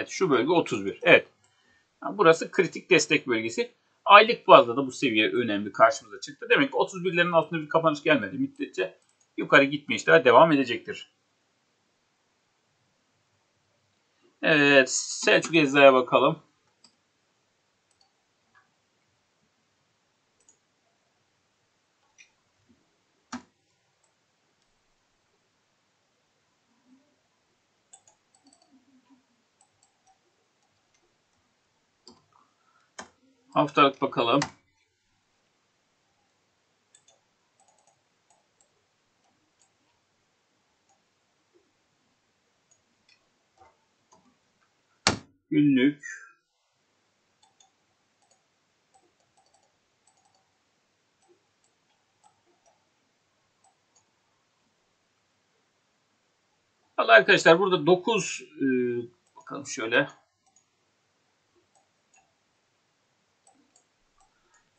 Evet şu bölge 31. Evet. Burası kritik destek bölgesi. Aylık bazda da bu seviye önemli karşımıza çıktı. Demek ki 31'lerin altında bir kapanış gelmedi müddetçe yukarı gitme işleri devam edecektir. Evet Selçuk Ecza'ya bakalım. Haftalık bakalım. Günlük. Valla arkadaşlar burada 9 e, bakalım şöyle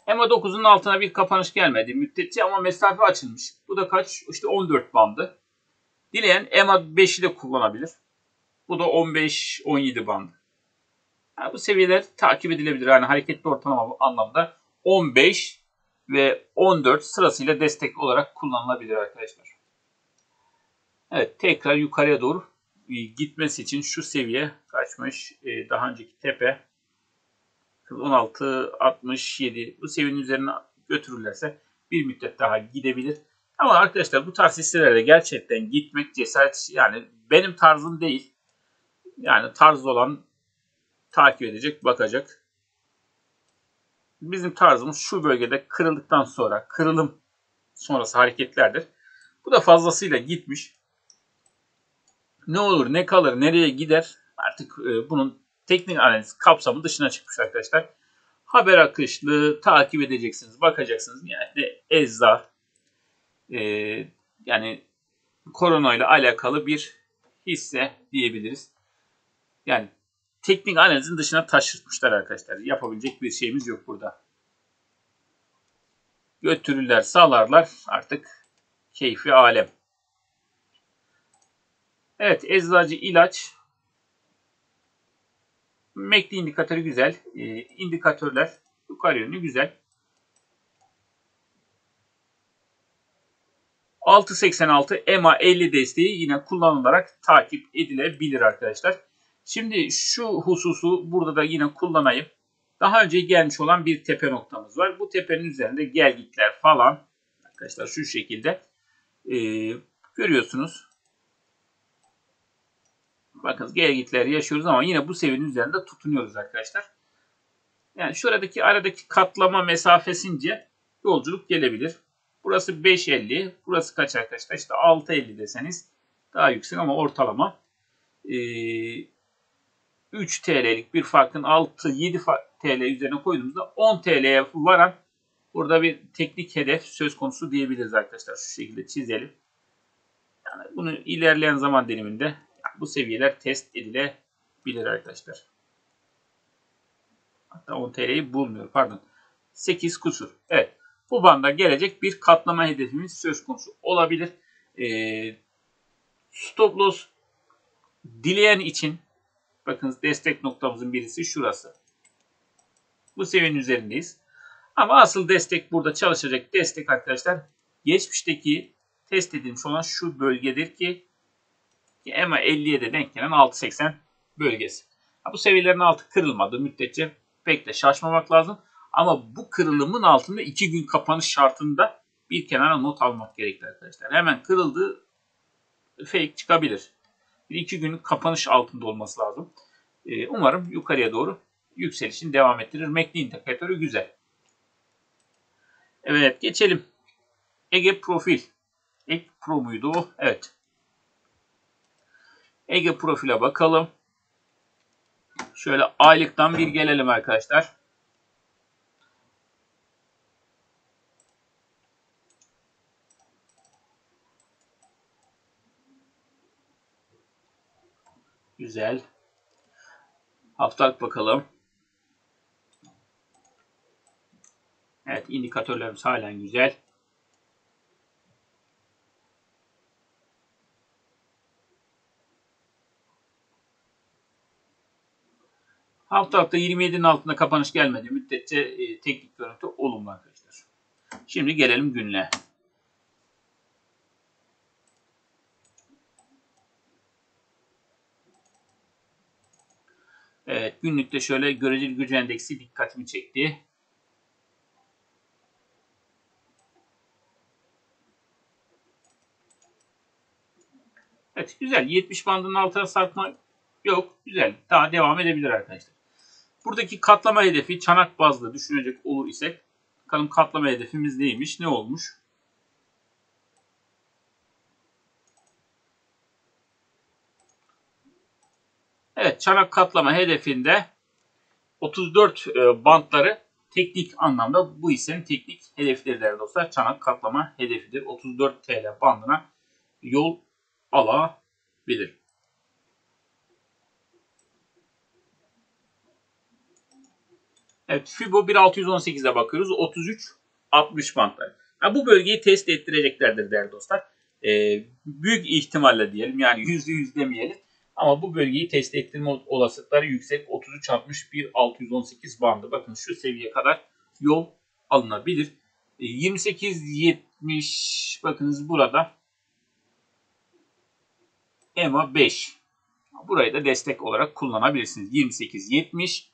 EMA 9'un altına bir kapanış gelmedi müddetçe ama mesafe açılmış. Bu da kaç? İşte 14 bandı. Dileyen EMA 5'i de kullanabilir. Bu da 15-17 bandı. Yani bu seviyeler takip edilebilir. Yani hareketli ortalama anlamda 15 ve 14 sırasıyla destek olarak kullanılabilir arkadaşlar. Evet tekrar yukarıya doğru gitmesi için şu seviye kaçmış? Ee, daha önceki tepe 16, 67 bu seviyenin üzerine götürürlerse bir müddet daha gidebilir. Ama arkadaşlar bu tarz hisselerde gerçekten gitmek cesaret yani benim tarzım değil. Yani tarz olan takip edecek, bakacak. Bizim tarzımız şu bölgede kırıldıktan sonra, kırılım sonrası hareketlerdir. Bu da fazlasıyla gitmiş. Ne olur, ne kalır, nereye gider artık e, bunun teknik analiz kapsamı dışına çıkmış arkadaşlar. Haber akışlı takip edeceksiniz, bakacaksınız. Yani ecza e, yani korona ile alakalı bir hisse diyebiliriz. Yani teknik analizin dışına taşırtmışlar arkadaşlar. Yapabilecek bir şeyimiz yok burada. Götürürler, sağlarlar artık keyfi alem. Evet, eczacı ilaç MACD indikatörü güzel. E, indikatörler yukarı yönlü güzel. 686 EMA 50 desteği yine kullanılarak takip edilebilir arkadaşlar. Şimdi şu hususu burada da yine kullanayım. Daha önce gelmiş olan bir tepe noktamız var. Bu tepenin üzerinde gelgitler falan arkadaşlar şu şekilde e, görüyorsunuz. Bakın gel yaşıyoruz ama yine bu seviyenin üzerinde tutunuyoruz arkadaşlar. Yani şuradaki aradaki katlama mesafesince yolculuk gelebilir. Burası 5.50. Burası kaç arkadaşlar? İşte 6.50 deseniz daha yüksek ama ortalama. Ee, 3 TL'lik bir farkın 6-7 TL üzerine koyduğumuzda 10 TL'ye varan burada bir teknik hedef söz konusu diyebiliriz arkadaşlar. Şu şekilde çizelim. Yani bunu ilerleyen zaman diliminde bu seviyeler test edilebilir arkadaşlar. Hatta 10 TL'yi bulmuyor. Pardon. 8 kusur. Evet. Bu banda gelecek bir katlama hedefimiz söz konusu olabilir. Ee, stop loss dileyen için bakın destek noktamızın birisi şurası. Bu seviyenin üzerindeyiz. Ama asıl destek burada çalışacak destek arkadaşlar geçmişteki test edilmiş olan şu bölgedir ki EMA 50'ye de denk gelen 6.80 bölgesi. Bu seviyelerin altı kırılmadı müddetçe pek de şaşmamak lazım. Ama bu kırılımın altında 2 gün kapanış şartında bir kenara not almak gerekli arkadaşlar. Hemen kırıldı fake çıkabilir. Bir iki günün kapanış altında olması lazım. Ee, umarım yukarıya doğru yükselişini devam ettirir. MACD indikatörü güzel. Evet geçelim. Ege Profil. Ege Pro muydu o? Evet. Ege Profil'e bakalım. Şöyle aylıktan bir gelelim arkadaşlar. Güzel. Haftalık bakalım. Evet indikatörlerimiz halen güzel. Haftalıkta 27'nin altında kapanış gelmedi müddetçe e, teknik görüntü olumlu arkadaşlar. Şimdi gelelim günle. Evet günlükte şöyle göreceli gücü endeksi dikkatimi çekti. Evet güzel. 70 bandının altına sarkma yok. Güzel. Daha devam edebilir arkadaşlar. Buradaki katlama hedefi çanak bazlı düşünecek olur isek bakalım katlama hedefimiz neymiş? Ne olmuş? Evet çanak katlama hedefinde 34 e, bantları teknik anlamda bu hissenin teknik hedefleri değerli dostlar. Çanak katlama hedefidir. 34 TL bandına yol alabilir. Evet Fibo 1618'e bakıyoruz. 33 60 bantlar. Yani bu bölgeyi test ettireceklerdir değerli dostlar. Ee, büyük ihtimalle diyelim yani %100 demeyelim. Ama bu bölgeyi test ettirme olasılıkları yüksek. 33 61 618 bandı. Bakın şu seviye kadar yol alınabilir. 28 70 bakınız burada EMA 5. Burayı da destek olarak kullanabilirsiniz. 28 70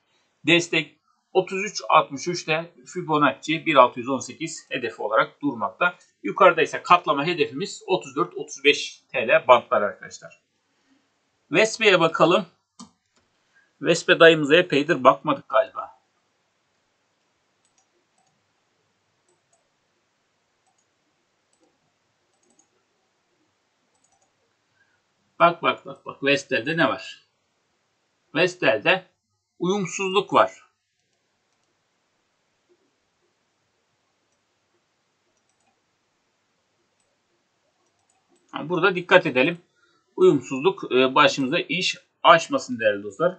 destek 33.63'te Fibonacci 1618 hedefi olarak durmakta. Yukarıda ise katlama hedefimiz 34-35 TL bantlar arkadaşlar. Vespe'ye bakalım. Vespe dayımıza epeydir bakmadık galiba. Bak bak bak bak Vestel'de ne var? Vestel'de uyumsuzluk var. Burada dikkat edelim. Uyumsuzluk e, başımıza iş açmasın değerli dostlar.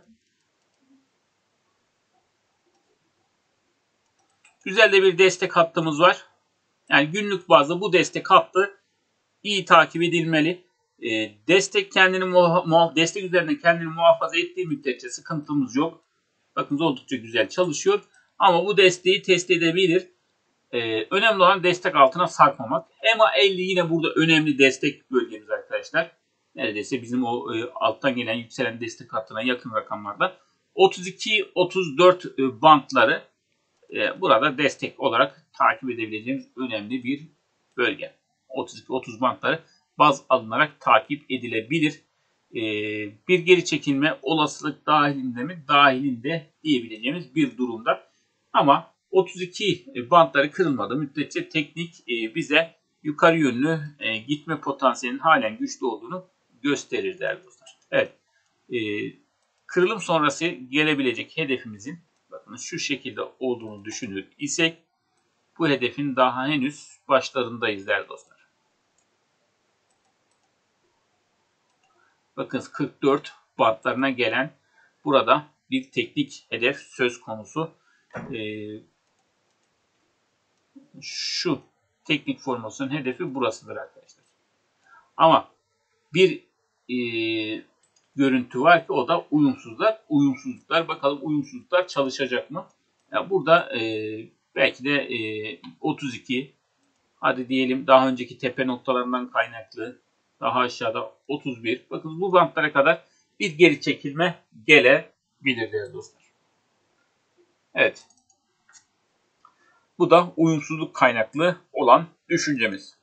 Güzel de bir destek hattımız var. Yani günlük bazda bu destek hattı iyi takip edilmeli. E, destek kendini muha destek üzerinde kendini muhafaza ettiği müddetçe sıkıntımız yok. Bakınız oldukça güzel çalışıyor. Ama bu desteği test edebilir. Ee, önemli olan destek altına sarkmamak. EMA 50 yine burada önemli destek bölgemiz arkadaşlar. Neredeyse bizim o e, alttan gelen yükselen destek hattına yakın rakamlarda. 32-34 e, bantları e, burada destek olarak takip edebileceğimiz önemli bir bölge. 32-30 bantları baz alınarak takip edilebilir. e, bir geri çekilme olasılık dahilinde mi? Dahilinde diyebileceğimiz bir durumda. Ama 32 bantları kırılmadı müddetçe teknik e, bize yukarı yönlü e, gitme potansiyelinin halen güçlü olduğunu gösterir değerli dostlar. Evet. E, kırılım sonrası gelebilecek hedefimizin bakın şu şekilde olduğunu düşünür isek bu hedefin daha henüz başlarındayız değerli dostlar. Bakın 44 bantlarına gelen burada bir teknik hedef söz konusu. Ee, şu teknik formasyonun hedefi burasıdır arkadaşlar. Ama bir e, görüntü var ki o da uyumsuzlar. Uyumsuzluklar bakalım uyumsuzluklar çalışacak mı? Yani burada e, belki de e, 32 hadi diyelim daha önceki tepe noktalarından kaynaklı daha aşağıda 31. Bakın bu bantlara kadar bir geri çekilme gelebilir değerli dostlar. Evet. Bu da uyumsuzluk kaynaklı olan düşüncemiz.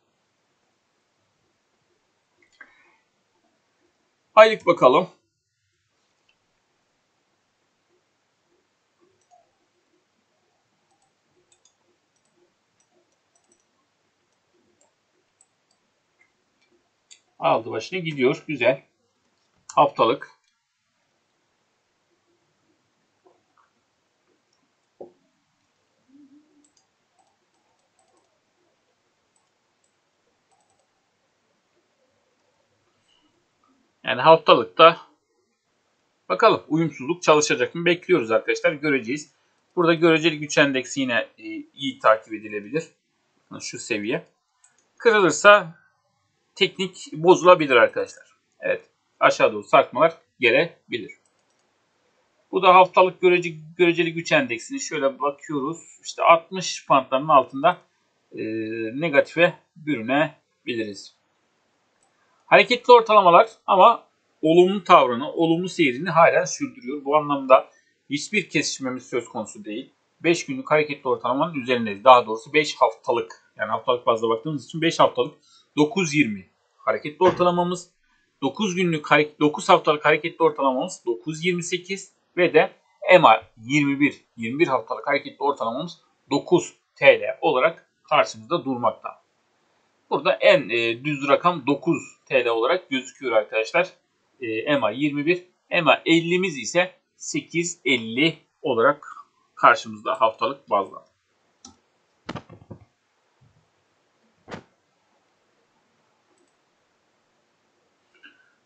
Aylık bakalım. Aldı başını gidiyor. Güzel. Haftalık. Yani haftalıkta bakalım uyumsuzluk çalışacak mı bekliyoruz arkadaşlar göreceğiz. Burada göreceli güç endeksi yine e, iyi takip edilebilir. Şu seviye. Kırılırsa teknik bozulabilir arkadaşlar. Evet aşağı doğru sarkmalar gelebilir. Bu da haftalık görece, göreceli güç endeksini şöyle bakıyoruz. İşte 60 pantların altında e, negatife bürünebiliriz. Hareketli ortalamalar ama olumlu tavrını, olumlu seyrini hala sürdürüyor. Bu anlamda hiçbir kesişmemiz söz konusu değil. 5 günlük hareketli ortalamanın üzerindeyiz. Daha doğrusu 5 haftalık yani haftalık bazda baktığımız için 5 haftalık 9.20 hareketli ortalamamız. 9 günlük 9 haftalık hareketli ortalamamız 9.28 ve de EMA 21 21 haftalık hareketli ortalamamız 9 TL olarak karşımızda durmakta. Burada en e, düz rakam 9 TL olarak gözüküyor arkadaşlar. E, EMA 21, EMA 50'miz ise 8.50 olarak karşımızda haftalık bazda.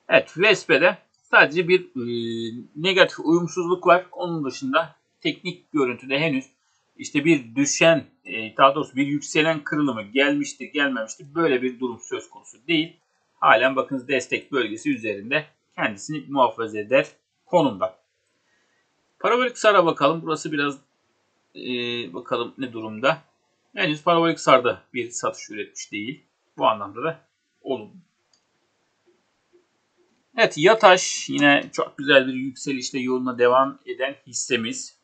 Evet Vespe'de sadece bir e, negatif uyumsuzluk var. Onun dışında teknik görüntüde henüz işte bir düşen e, daha doğrusu bir yükselen kırılımı gelmiştir gelmemiştir böyle bir durum söz konusu değil. Halen bakınız destek bölgesi üzerinde kendisini muhafaza eder konumda. Parabolik sara bakalım. Burası biraz e, bakalım ne durumda. Henüz parabolik sarda bir satış üretmiş değil. Bu anlamda da olumlu. Evet Yataş yine çok güzel bir yükselişte yoluna devam eden hissemiz.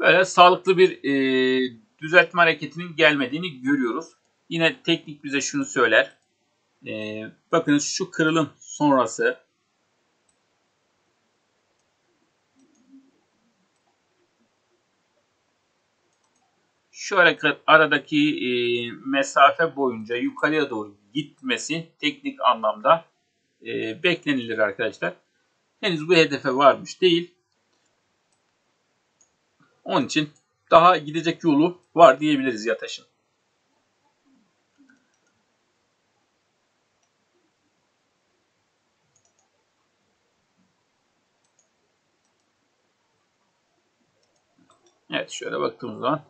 Böyle sağlıklı bir e, düzeltme hareketinin gelmediğini görüyoruz. Yine teknik bize şunu söyler. E, bakınız şu kırılım sonrası şu aradaki e, mesafe boyunca yukarıya doğru gitmesi teknik anlamda e, beklenilir arkadaşlar. Henüz bu hedefe varmış değil. Onun için daha gidecek yolu var diyebiliriz yataşın. Evet şöyle baktığımız zaman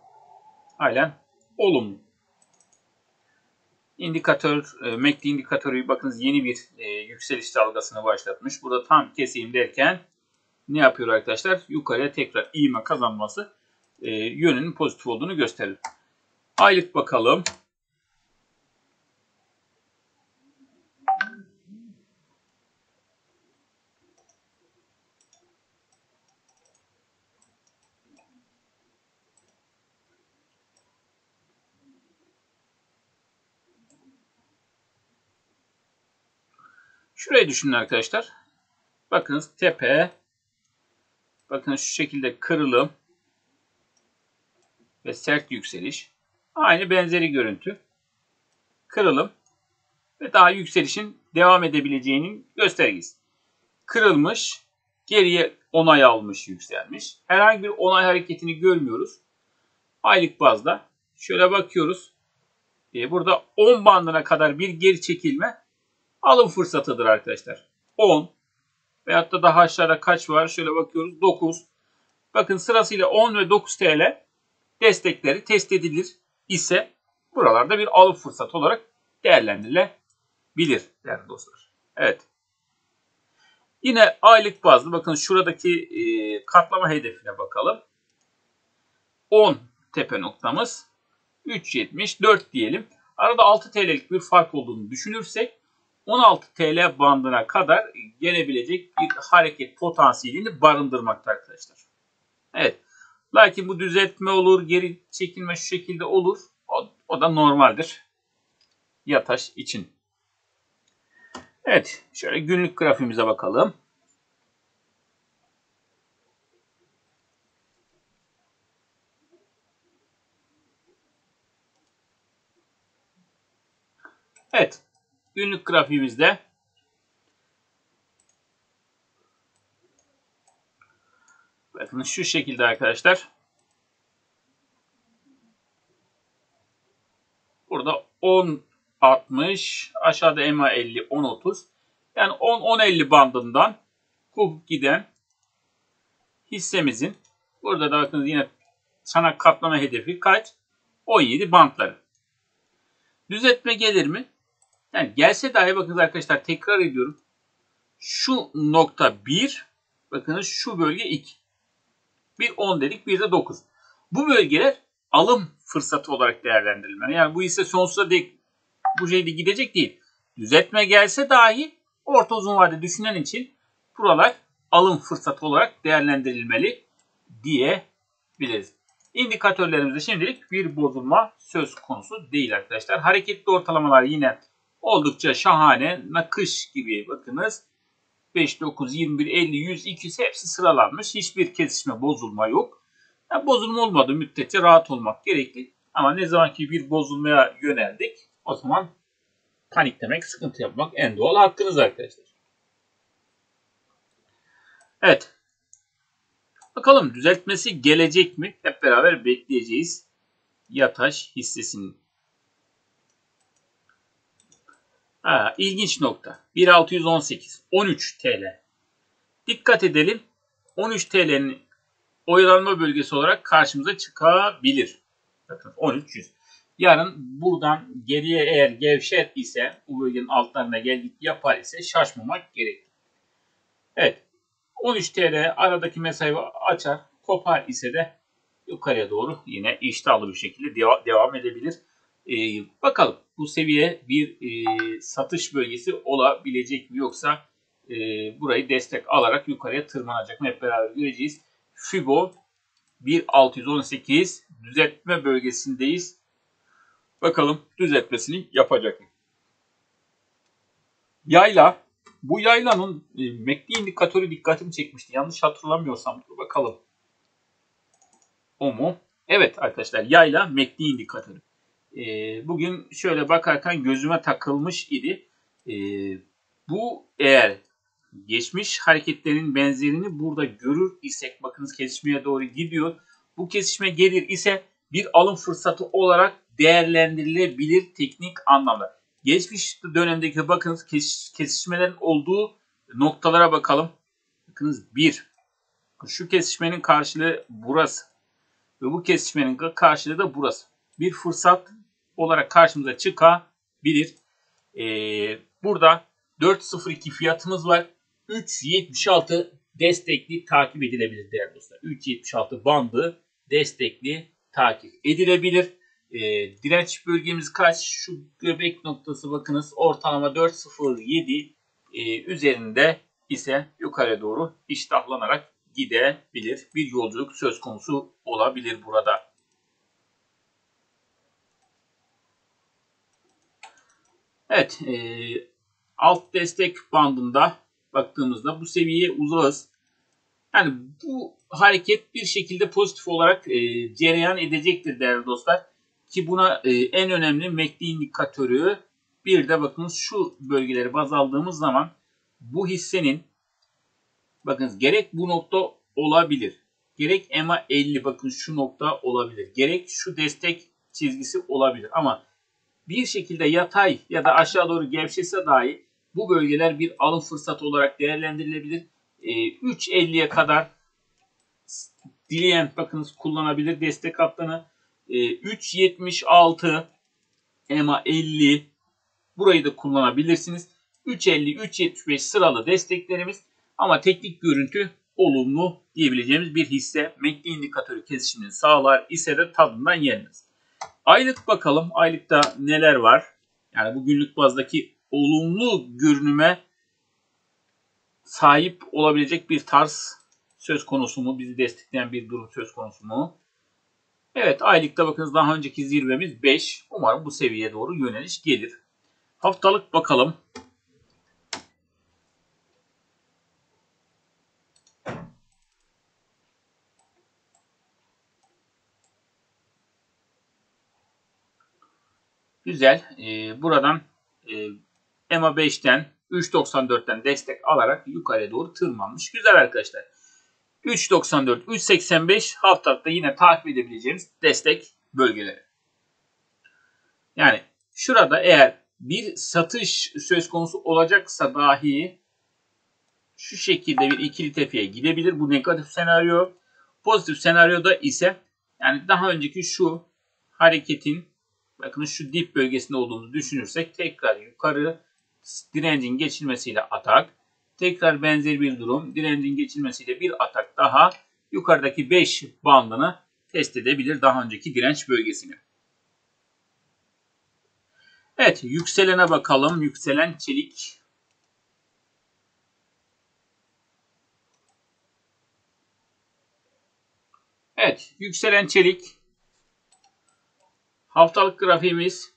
halen olumlu. İndikatör, e, MACD indikatörü bakınız yeni bir e, yükseliş dalgasını başlatmış. Burada tam keseyim derken ne yapıyor arkadaşlar? Yukarıya tekrar iğme kazanması e, yönünün pozitif olduğunu gösterir. Aylık bakalım. Şurayı düşünün arkadaşlar. Bakınız tepe. Bakın şu şekilde kırılım. Ve sert yükseliş. Aynı benzeri görüntü. Kırılım. Ve daha yükselişin devam edebileceğinin göstergesi. Kırılmış. Geriye onay almış yükselmiş. Herhangi bir onay hareketini görmüyoruz. Aylık bazda. Şöyle bakıyoruz. Ee, burada 10 bandına kadar bir geri çekilme alım fırsatıdır arkadaşlar. 10 veyahut da daha aşağıda kaç var? Şöyle bakıyoruz. 9. Bakın sırasıyla 10 ve 9 TL destekleri test edilir ise buralarda bir alım fırsatı olarak değerlendirilebilir değerli dostlar. Evet. Yine aylık bazlı bakın şuradaki e, katlama hedefine bakalım. 10 tepe noktamız 3.74 diyelim. Arada 6 TL'lik bir fark olduğunu düşünürsek 16 TL bandına kadar gelebilecek bir hareket potansiyelini barındırmakta arkadaşlar. Evet. Lakin bu düzeltme olur, geri çekilme şu şekilde olur. O, o da normaldir. Yataş için. Evet. Şöyle günlük grafiğimize bakalım. Evet. Günlük grafiğimizde bakın şu şekilde arkadaşlar. Burada 10 60 aşağıda EMA 50 10 30 yani 10 10 50 bandından hukuk giden hissemizin burada da bakın yine sana katlama hedefi kaç? 17 bantları. Düzeltme gelir mi? Yani gelse dahi bakınız arkadaşlar tekrar ediyorum. Şu nokta 1 bakınız şu bölge 2. Bir 10 dedik bir de 9. Bu bölgeler alım fırsatı olarak değerlendirilmeli. Yani bu ise sonsuza dek bu şeyde gidecek değil. Düzeltme gelse dahi orta uzun vade düşünen için buralar alım fırsatı olarak değerlendirilmeli diyebiliriz. İndikatörlerimizde şimdilik bir bozulma söz konusu değil arkadaşlar. Hareketli ortalamalar yine oldukça şahane. Nakış gibi bakınız. 5, 9, 21, 50, 100, 200 hepsi sıralanmış. Hiçbir kesişme bozulma yok. Yani bozulma olmadığı müddetçe rahat olmak gerekli. Ama ne zaman ki bir bozulmaya yöneldik o zaman panik demek, sıkıntı yapmak en doğal hakkınız arkadaşlar. Evet. Bakalım düzeltmesi gelecek mi? Hep beraber bekleyeceğiz. Yataş hissesinin. Ha, ilginç nokta. 1618. 13 TL. Dikkat edelim. 13 TL'nin oyalanma bölgesi olarak karşımıza çıkabilir. Bakın 1300. Yarın buradan geriye eğer gevşer ise bu bölgenin altlarına gel git yapar ise şaşmamak gerekir. Evet. 13 TL aradaki mesafeyi açar. Kopar ise de yukarıya doğru yine iştahlı bir şekilde deva devam edebilir. Ee, bakalım bu seviye bir e, satış bölgesi olabilecek mi yoksa e, burayı destek alarak yukarıya tırmanacak mı hep beraber göreceğiz. Fibo 1618 düzeltme bölgesindeyiz. Bakalım düzeltmesini yapacak mı? Yayla. Bu yaylanın e, MACD indikatörü dikkatimi çekmişti. Yanlış hatırlamıyorsam. Dur bakalım. O mu? Evet arkadaşlar yayla MACD indikatörü. E, bugün şöyle bakarken gözüme takılmış idi. E, bu eğer geçmiş hareketlerin benzerini burada görür isek bakınız kesişmeye doğru gidiyor. Bu kesişme gelir ise bir alım fırsatı olarak değerlendirilebilir teknik anlamda. Geçmiş dönemdeki bakınız kesişmelerin olduğu noktalara bakalım. Bakınız 1. Şu kesişmenin karşılığı burası. Ve bu kesişmenin karşılığı da burası. Bir fırsat olarak karşımıza çıkabilir. Ee, burada 4.02 fiyatımız var. 3.76 destekli takip edilebilir değerli dostlar. 3.76 bandı destekli takip edilebilir. E, direnç bölgemiz kaç? Şu göbek noktası bakınız ortalama 4.07 e, üzerinde ise yukarı doğru iştahlanarak gidebilir. Bir yolculuk söz konusu olabilir burada. Evet. E, alt destek bandında baktığımızda bu seviyeye uzağız. Yani bu hareket bir şekilde pozitif olarak e, cereyan edecektir değerli dostlar. Ki buna e, en önemli MACD indikatörü bir de bakınız şu bölgeleri baz aldığımız zaman bu hissenin bakınız gerek bu nokta olabilir. Gerek EMA 50 bakın şu nokta olabilir. Gerek şu destek çizgisi olabilir. Ama bir şekilde yatay ya da aşağı doğru gevşese dahi bu bölgeler bir alım fırsatı olarak değerlendirilebilir. E, 3.50'ye kadar dileyen bakınız kullanabilir destek hattını. E, 3.76 EMA 50 burayı da kullanabilirsiniz. 3.50 3.75 sıralı desteklerimiz ama teknik görüntü olumlu diyebileceğimiz bir hisse. MACD indikatörü kesişimini sağlar ise de tadından yenmez. Aylık bakalım. Aylıkta neler var? Yani bu günlük bazdaki olumlu görünüme sahip olabilecek bir tarz söz konusu mu? Bizi destekleyen bir durum söz konusu mu? Evet aylıkta bakınız daha önceki zirvemiz 5. Umarım bu seviyeye doğru yöneliş gelir. Haftalık bakalım. Güzel. Ee, buradan e, EMA 5'ten 3.94'ten destek alarak yukarıya doğru tırmanmış. Güzel arkadaşlar. 3.94, 3.85 haftalıkta yine takip edebileceğimiz destek bölgeleri. Yani şurada eğer bir satış söz konusu olacaksa dahi şu şekilde bir ikili tepeye gidebilir. Bu negatif senaryo. Pozitif senaryoda ise yani daha önceki şu hareketin bakın şu dip bölgesinde olduğumuzu düşünürsek tekrar yukarı direncin geçilmesiyle atak. Tekrar benzer bir durum. Direncin geçilmesiyle bir atak daha yukarıdaki 5 bandını test edebilir daha önceki direnç bölgesini. Evet yükselene bakalım. Yükselen çelik. Evet yükselen çelik. Haftalık grafiğimiz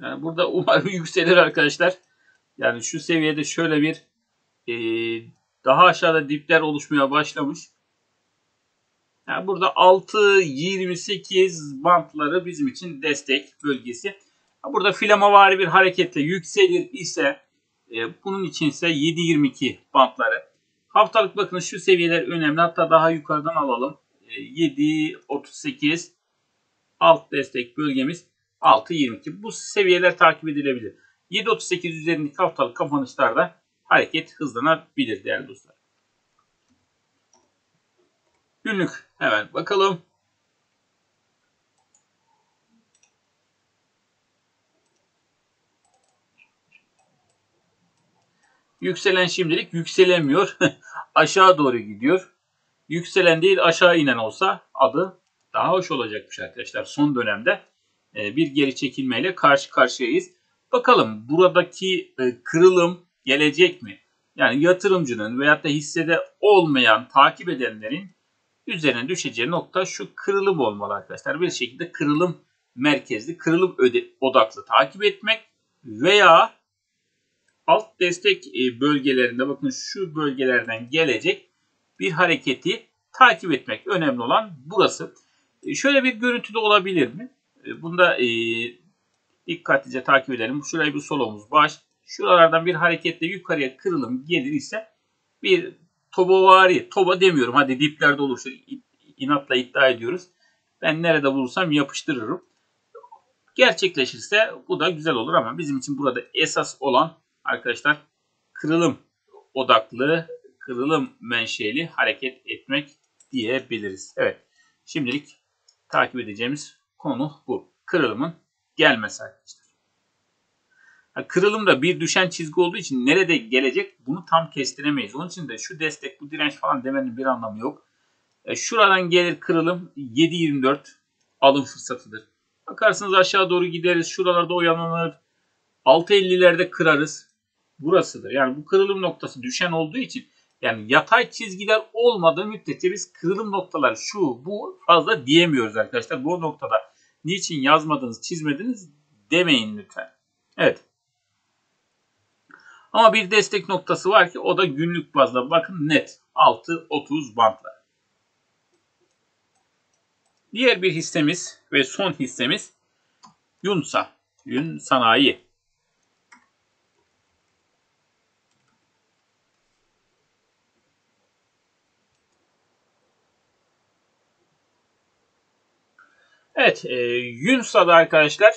Yani burada umarım yükselir arkadaşlar. Yani şu seviyede şöyle bir e, daha aşağıda dipler oluşmaya başlamış. Yani burada 6-28 bantları bizim için destek bölgesi. Burada flamavari bir hareketle yükselir ise e, bunun için ise 7-22 bantları. Haftalık bakın şu seviyeler önemli. Hatta daha yukarıdan alalım. E, 7-38 alt destek bölgemiz 6.22. Bu seviyeler takip edilebilir. 7.38 üzerindeki haftalık kapanışlarda hareket hızlanabilir değerli dostlar. Günlük hemen bakalım. Yükselen şimdilik yükselemiyor. aşağı doğru gidiyor. Yükselen değil aşağı inen olsa adı daha hoş olacakmış arkadaşlar. Son dönemde e, bir geri çekilmeyle karşı karşıyayız. Bakalım buradaki e, kırılım gelecek mi? Yani yatırımcının veyahut da hissede olmayan takip edenlerin üzerine düşeceği nokta şu kırılım olmalı arkadaşlar. Bir şekilde kırılım merkezli, kırılım odaklı takip etmek veya alt destek e, bölgelerinde bakın şu bölgelerden gelecek bir hareketi takip etmek önemli olan burası. Şöyle bir görüntü de olabilir mi? E, Bunda e, dikkatlice takip edelim. Şurayı bir solomuz baş. Şuralardan bir hareketle yukarıya kırılım gelir ise bir tobovari, toba demiyorum hadi diplerde olursa inatla iddia ediyoruz. Ben nerede bulursam yapıştırırım. Gerçekleşirse bu da güzel olur ama bizim için burada esas olan arkadaşlar kırılım odaklı, kırılım menşeli hareket etmek diyebiliriz. Evet. Şimdilik takip edeceğimiz konu bu. Kırılımın gelmesi arkadaşlar. Kırılım da bir düşen çizgi olduğu için nerede gelecek bunu tam kestiremeyiz. Onun için de şu destek bu direnç falan demenin bir anlamı yok. E, şuradan gelir kırılım 7.24 alım fırsatıdır. Bakarsınız aşağı doğru gideriz. Şuralarda oyalanır. 6.50'lerde kırarız. Burasıdır. Yani bu kırılım noktası düşen olduğu için yani yatay çizgiler olmadığı müddetçe biz kırılım noktaları şu bu fazla diyemiyoruz arkadaşlar. Bu noktada niçin yazmadınız, çizmediniz demeyin lütfen. Evet. Ama bir destek noktası var ki o da günlük bazda bakın net 6.30 bantlar. Diğer bir hissemiz ve son hissemiz Yunsa, Yun Sanayi. Evet, e, Yunsa'da arkadaşlar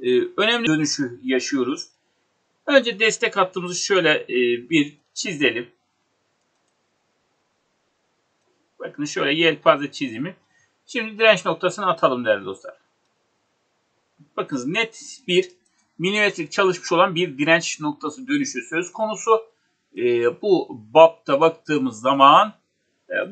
e, önemli dönüşü yaşıyoruz. Önce destek hattımızı şöyle e, bir çizelim. Bakın şöyle yelpaze çizimi. Şimdi direnç noktasını atalım değerli dostlar. Bakın net bir milimetrik çalışmış olan bir direnç noktası dönüşü söz konusu. E, bu BAP'ta baktığımız zaman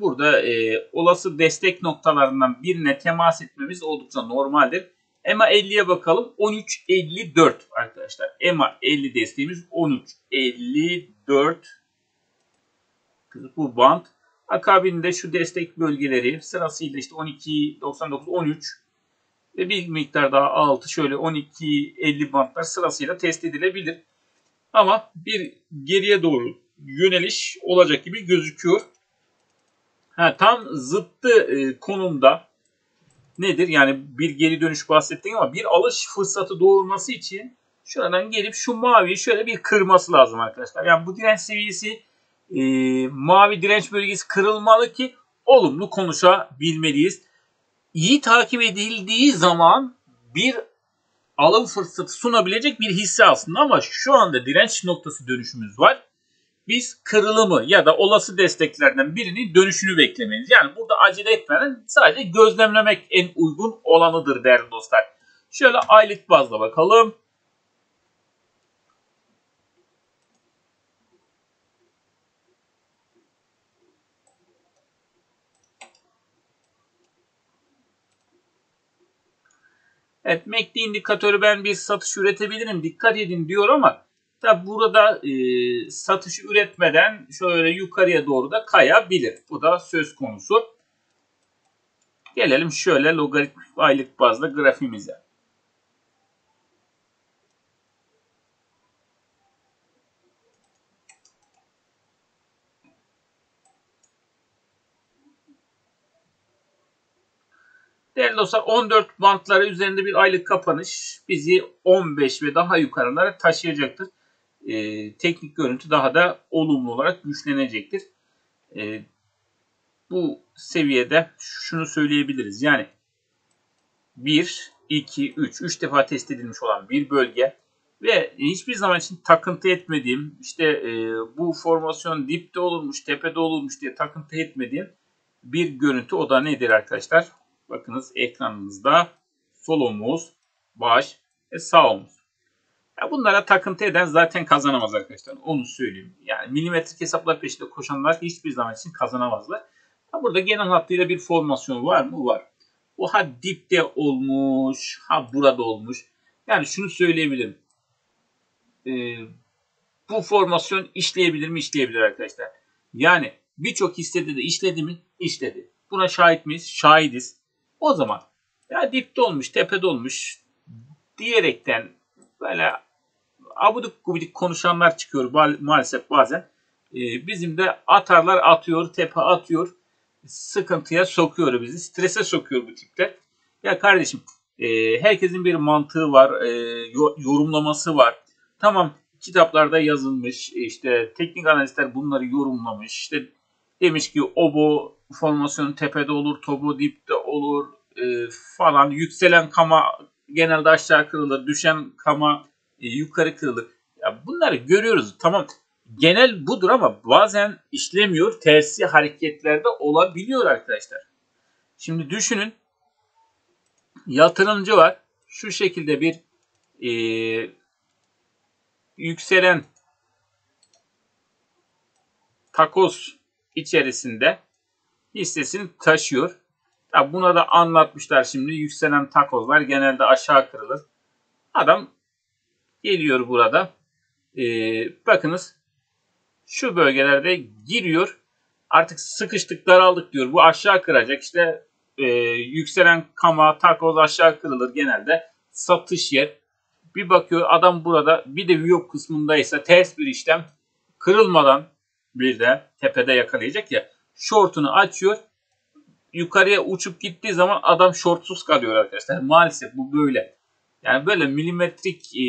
burada e, olası destek noktalarından birine temas etmemiz oldukça normaldir. EMA 50'ye bakalım. 13.54 arkadaşlar. EMA 50 desteğimiz 13.54 bu band. Akabinde şu destek bölgeleri sırasıyla işte 12, 99, 13 ve bir miktar daha altı şöyle 12, 50 bantlar sırasıyla test edilebilir. Ama bir geriye doğru yöneliş olacak gibi gözüküyor. Ha, tam zıttı e, konumda nedir? Yani bir geri dönüş bahsettik ama bir alış fırsatı doğurması için şuradan gelip şu maviyi şöyle bir kırması lazım arkadaşlar. Yani bu direnç seviyesi e, mavi direnç bölgesi kırılmalı ki olumlu konuşabilmeliyiz. İyi takip edildiği zaman bir alım fırsatı sunabilecek bir hisse aslında ama şu anda direnç noktası dönüşümüz var. Biz kırılımı ya da olası desteklerden birinin dönüşünü beklemeliyiz. Yani burada acele etmeden sadece gözlemlemek en uygun olanıdır değerli dostlar. Şöyle aylık bazda bakalım. Evet MACD indikatörü ben bir satış üretebilirim dikkat edin diyor ama tabi burada e, satış üretmeden şöyle yukarıya doğru da kayabilir. Bu da söz konusu. Gelelim şöyle logaritmik aylık bazda grafiğimize. Değerli dostlar 14 bantları üzerinde bir aylık kapanış bizi 15 ve daha yukarılara taşıyacaktır. Ee, teknik görüntü daha da olumlu olarak güçlenecektir. Ee, bu seviyede şunu söyleyebiliriz. Yani 1, 2, 3, 3 defa test edilmiş olan bir bölge ve hiçbir zaman için takıntı etmediğim işte e, bu formasyon dipte olurmuş, tepede olurmuş diye takıntı etmediğim bir görüntü. O da nedir arkadaşlar? Bakınız ekranınızda sol omuz, baş ve sağ omuz. Ya bunlara takıntı eden zaten kazanamaz arkadaşlar. Onu söyleyeyim. Yani milimetrik hesaplar peşinde koşanlar hiçbir zaman için kazanamazlar. Ha burada genel hattıyla bir formasyon var mı? Var. Bu ha dipte olmuş, ha burada olmuş. Yani şunu söyleyebilirim. Ee, bu formasyon işleyebilir mi? İşleyebilir arkadaşlar. Yani birçok hissede de işledi mi? İşledi. Buna şahit miyiz? Şahidiz. O zaman ya dipte olmuş, tepede olmuş diyerekten böyle abuduk gubidik konuşanlar çıkıyor maalesef bazen. Ee, bizim de atarlar atıyor, tepe atıyor. Sıkıntıya sokuyor bizi. Strese sokuyor bu tipler. Ya kardeşim e, herkesin bir mantığı var, e, yorumlaması var. Tamam kitaplarda yazılmış, işte teknik analistler bunları yorumlamış. İşte demiş ki obo formasyon tepede olur, tobo dipte olur e, falan. Yükselen kama genelde aşağı kırılır, düşen kama e, yukarı kırılır. Ya bunları görüyoruz. Tamam genel budur ama bazen işlemiyor. Tersi hareketlerde olabiliyor arkadaşlar. Şimdi düşünün yatırımcı var. Şu şekilde bir e, yükselen takoz içerisinde hissesini taşıyor. Ya buna da anlatmışlar şimdi. Yükselen takozlar genelde aşağı kırılır. Adam geliyor burada. Ee, bakınız şu bölgelerde giriyor. Artık sıkıştık daraldık diyor. Bu aşağı kıracak. İşte e, yükselen kama, takoz aşağı kırılır genelde. Satış yer. Bir bakıyor adam burada bir de viyop kısmındaysa ters bir işlem kırılmadan bir de tepede yakalayacak ya şortunu açıyor yukarıya uçup gittiği zaman adam şortsuz kalıyor arkadaşlar. Maalesef bu böyle. Yani böyle milimetrik e,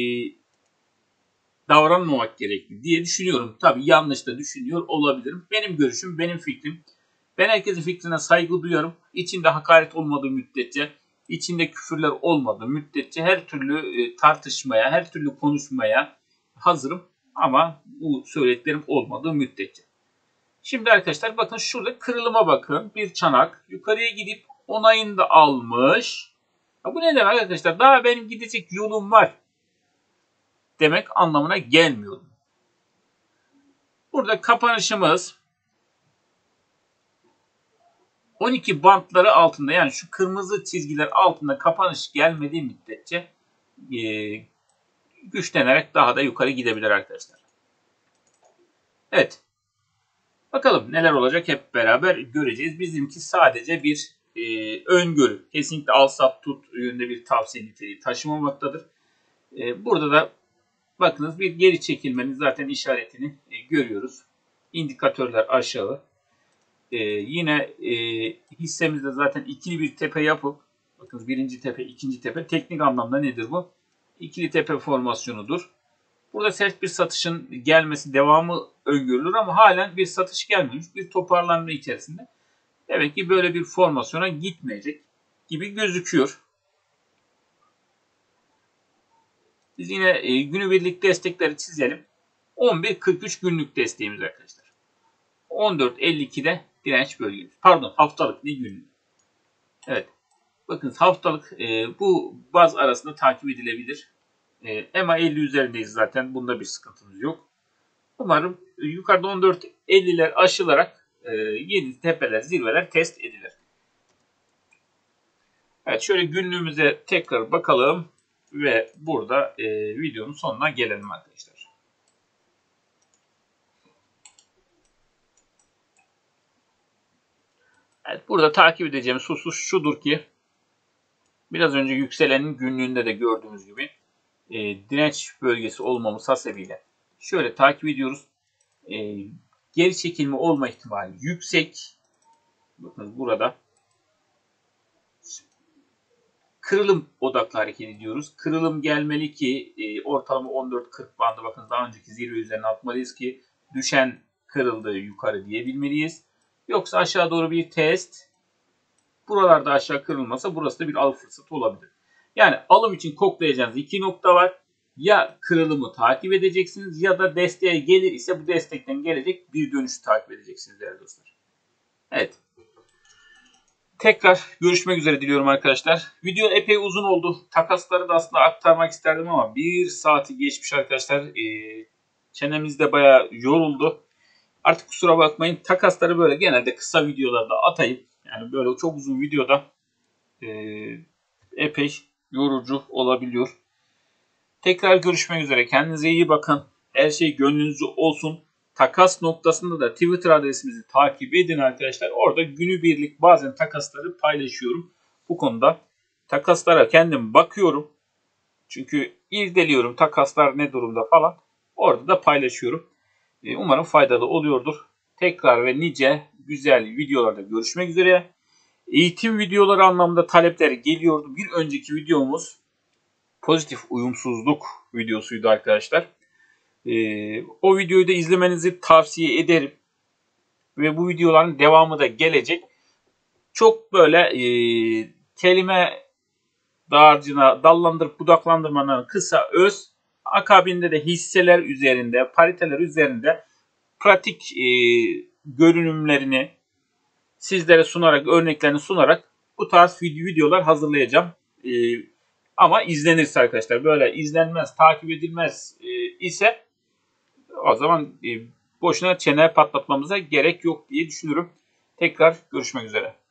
davranmamak gerekli diye düşünüyorum. Tabi yanlış da düşünüyor olabilirim. Benim görüşüm, benim fikrim. Ben herkesin fikrine saygı duyarım. İçinde hakaret olmadığı müddetçe, içinde küfürler olmadığı müddetçe her türlü e, tartışmaya, her türlü konuşmaya hazırım. Ama bu söylediklerim olmadığı müddetçe. Şimdi arkadaşlar bakın şurada kırılıma bakın. Bir çanak yukarıya gidip onayını da almış. Ya bu ne demek arkadaşlar? Daha benim gidecek yolum var. Demek anlamına gelmiyor. Burada kapanışımız 12 bantları altında yani şu kırmızı çizgiler altında kapanış gelmediği müddetçe e, güçlenerek daha da yukarı gidebilir arkadaşlar. Evet. Bakalım neler olacak hep beraber göreceğiz. Bizimki sadece bir e, öngörü. Kesinlikle al sat tut yönünde bir tavsiye niteliği taşımamaktadır. E, burada da bakınız bir geri çekilmenin zaten işaretini e, görüyoruz. İndikatörler aşağı. E, yine e, hissemizde zaten ikili bir tepe yapıp bakınız birinci tepe, ikinci tepe teknik anlamda nedir bu? İkili tepe formasyonudur. Burada sert bir satışın gelmesi devamı öngörülür ama halen bir satış gelmemiş. Bir toparlanma içerisinde. Demek ki böyle bir formasyona gitmeyecek gibi gözüküyor. Biz yine e, günübirlik destekleri çizelim. 11.43 günlük desteğimiz arkadaşlar. 14.52'de direnç bölgemiz. Pardon haftalık ne günlük. Evet. Bakın haftalık e, bu baz arasında takip edilebilir. E, EMA 50 üzerindeyiz zaten. Bunda bir sıkıntımız yok. Umarım yukarıda 14.50'ler aşılarak e, yeni tepeler, zirveler test edilir. Evet şöyle günlüğümüze tekrar bakalım ve burada e, videonun sonuna gelelim arkadaşlar. Evet burada takip edeceğimiz husus şudur ki biraz önce yükselenin günlüğünde de gördüğümüz gibi e, direnç bölgesi olmamız hasebiyle şöyle takip ediyoruz. E, geri çekilme olma ihtimali yüksek. Bakın burada kırılım odaklı hareket ediyoruz. Kırılım gelmeli ki e, ortalama 14-40 bandı bakın daha önceki zirve üzerine atmalıyız ki düşen kırıldı yukarı diyebilmeliyiz. Yoksa aşağı doğru bir test. Buralarda aşağı kırılmasa burası da bir al fırsatı olabilir. Yani alım için koklayacağınız iki nokta var. Ya kırılımı takip edeceksiniz ya da desteğe gelir ise bu destekten gelecek bir dönüşü takip edeceksiniz değerli dostlar. Evet. Tekrar görüşmek üzere diliyorum arkadaşlar. Video epey uzun oldu. Takasları da aslında aktarmak isterdim ama bir saati geçmiş arkadaşlar. Ee, çenemiz de bayağı yoruldu. Artık kusura bakmayın. Takasları böyle genelde kısa videolarda atayım. Yani böyle çok uzun videoda e, epey yorucu olabiliyor. Tekrar görüşmek üzere. Kendinize iyi bakın. Her şey gönlünüzce olsun. Takas noktasında da Twitter adresimizi takip edin arkadaşlar. Orada günübirlik bazen takasları paylaşıyorum. Bu konuda takaslara kendim bakıyorum. Çünkü irdeliyorum takaslar ne durumda falan. Orada da paylaşıyorum. E, umarım faydalı oluyordur. Tekrar ve nice güzel videolarda görüşmek üzere. Eğitim videoları anlamında talepler geliyordu. Bir önceki videomuz pozitif uyumsuzluk videosuydu arkadaşlar. Ee, o videoyu da izlemenizi tavsiye ederim. Ve bu videoların devamı da gelecek. Çok böyle e, kelime dağarcığına dallandırıp budaklandırmanın kısa öz akabinde de hisseler üzerinde, pariteler üzerinde pratik e, görünümlerini sizlere sunarak, örneklerini sunarak bu tarz videolar hazırlayacağım. E, ama izlenirse arkadaşlar böyle izlenmez, takip edilmez e, ise o zaman e, boşuna çene patlatmamıza gerek yok diye düşünürüm. Tekrar görüşmek üzere.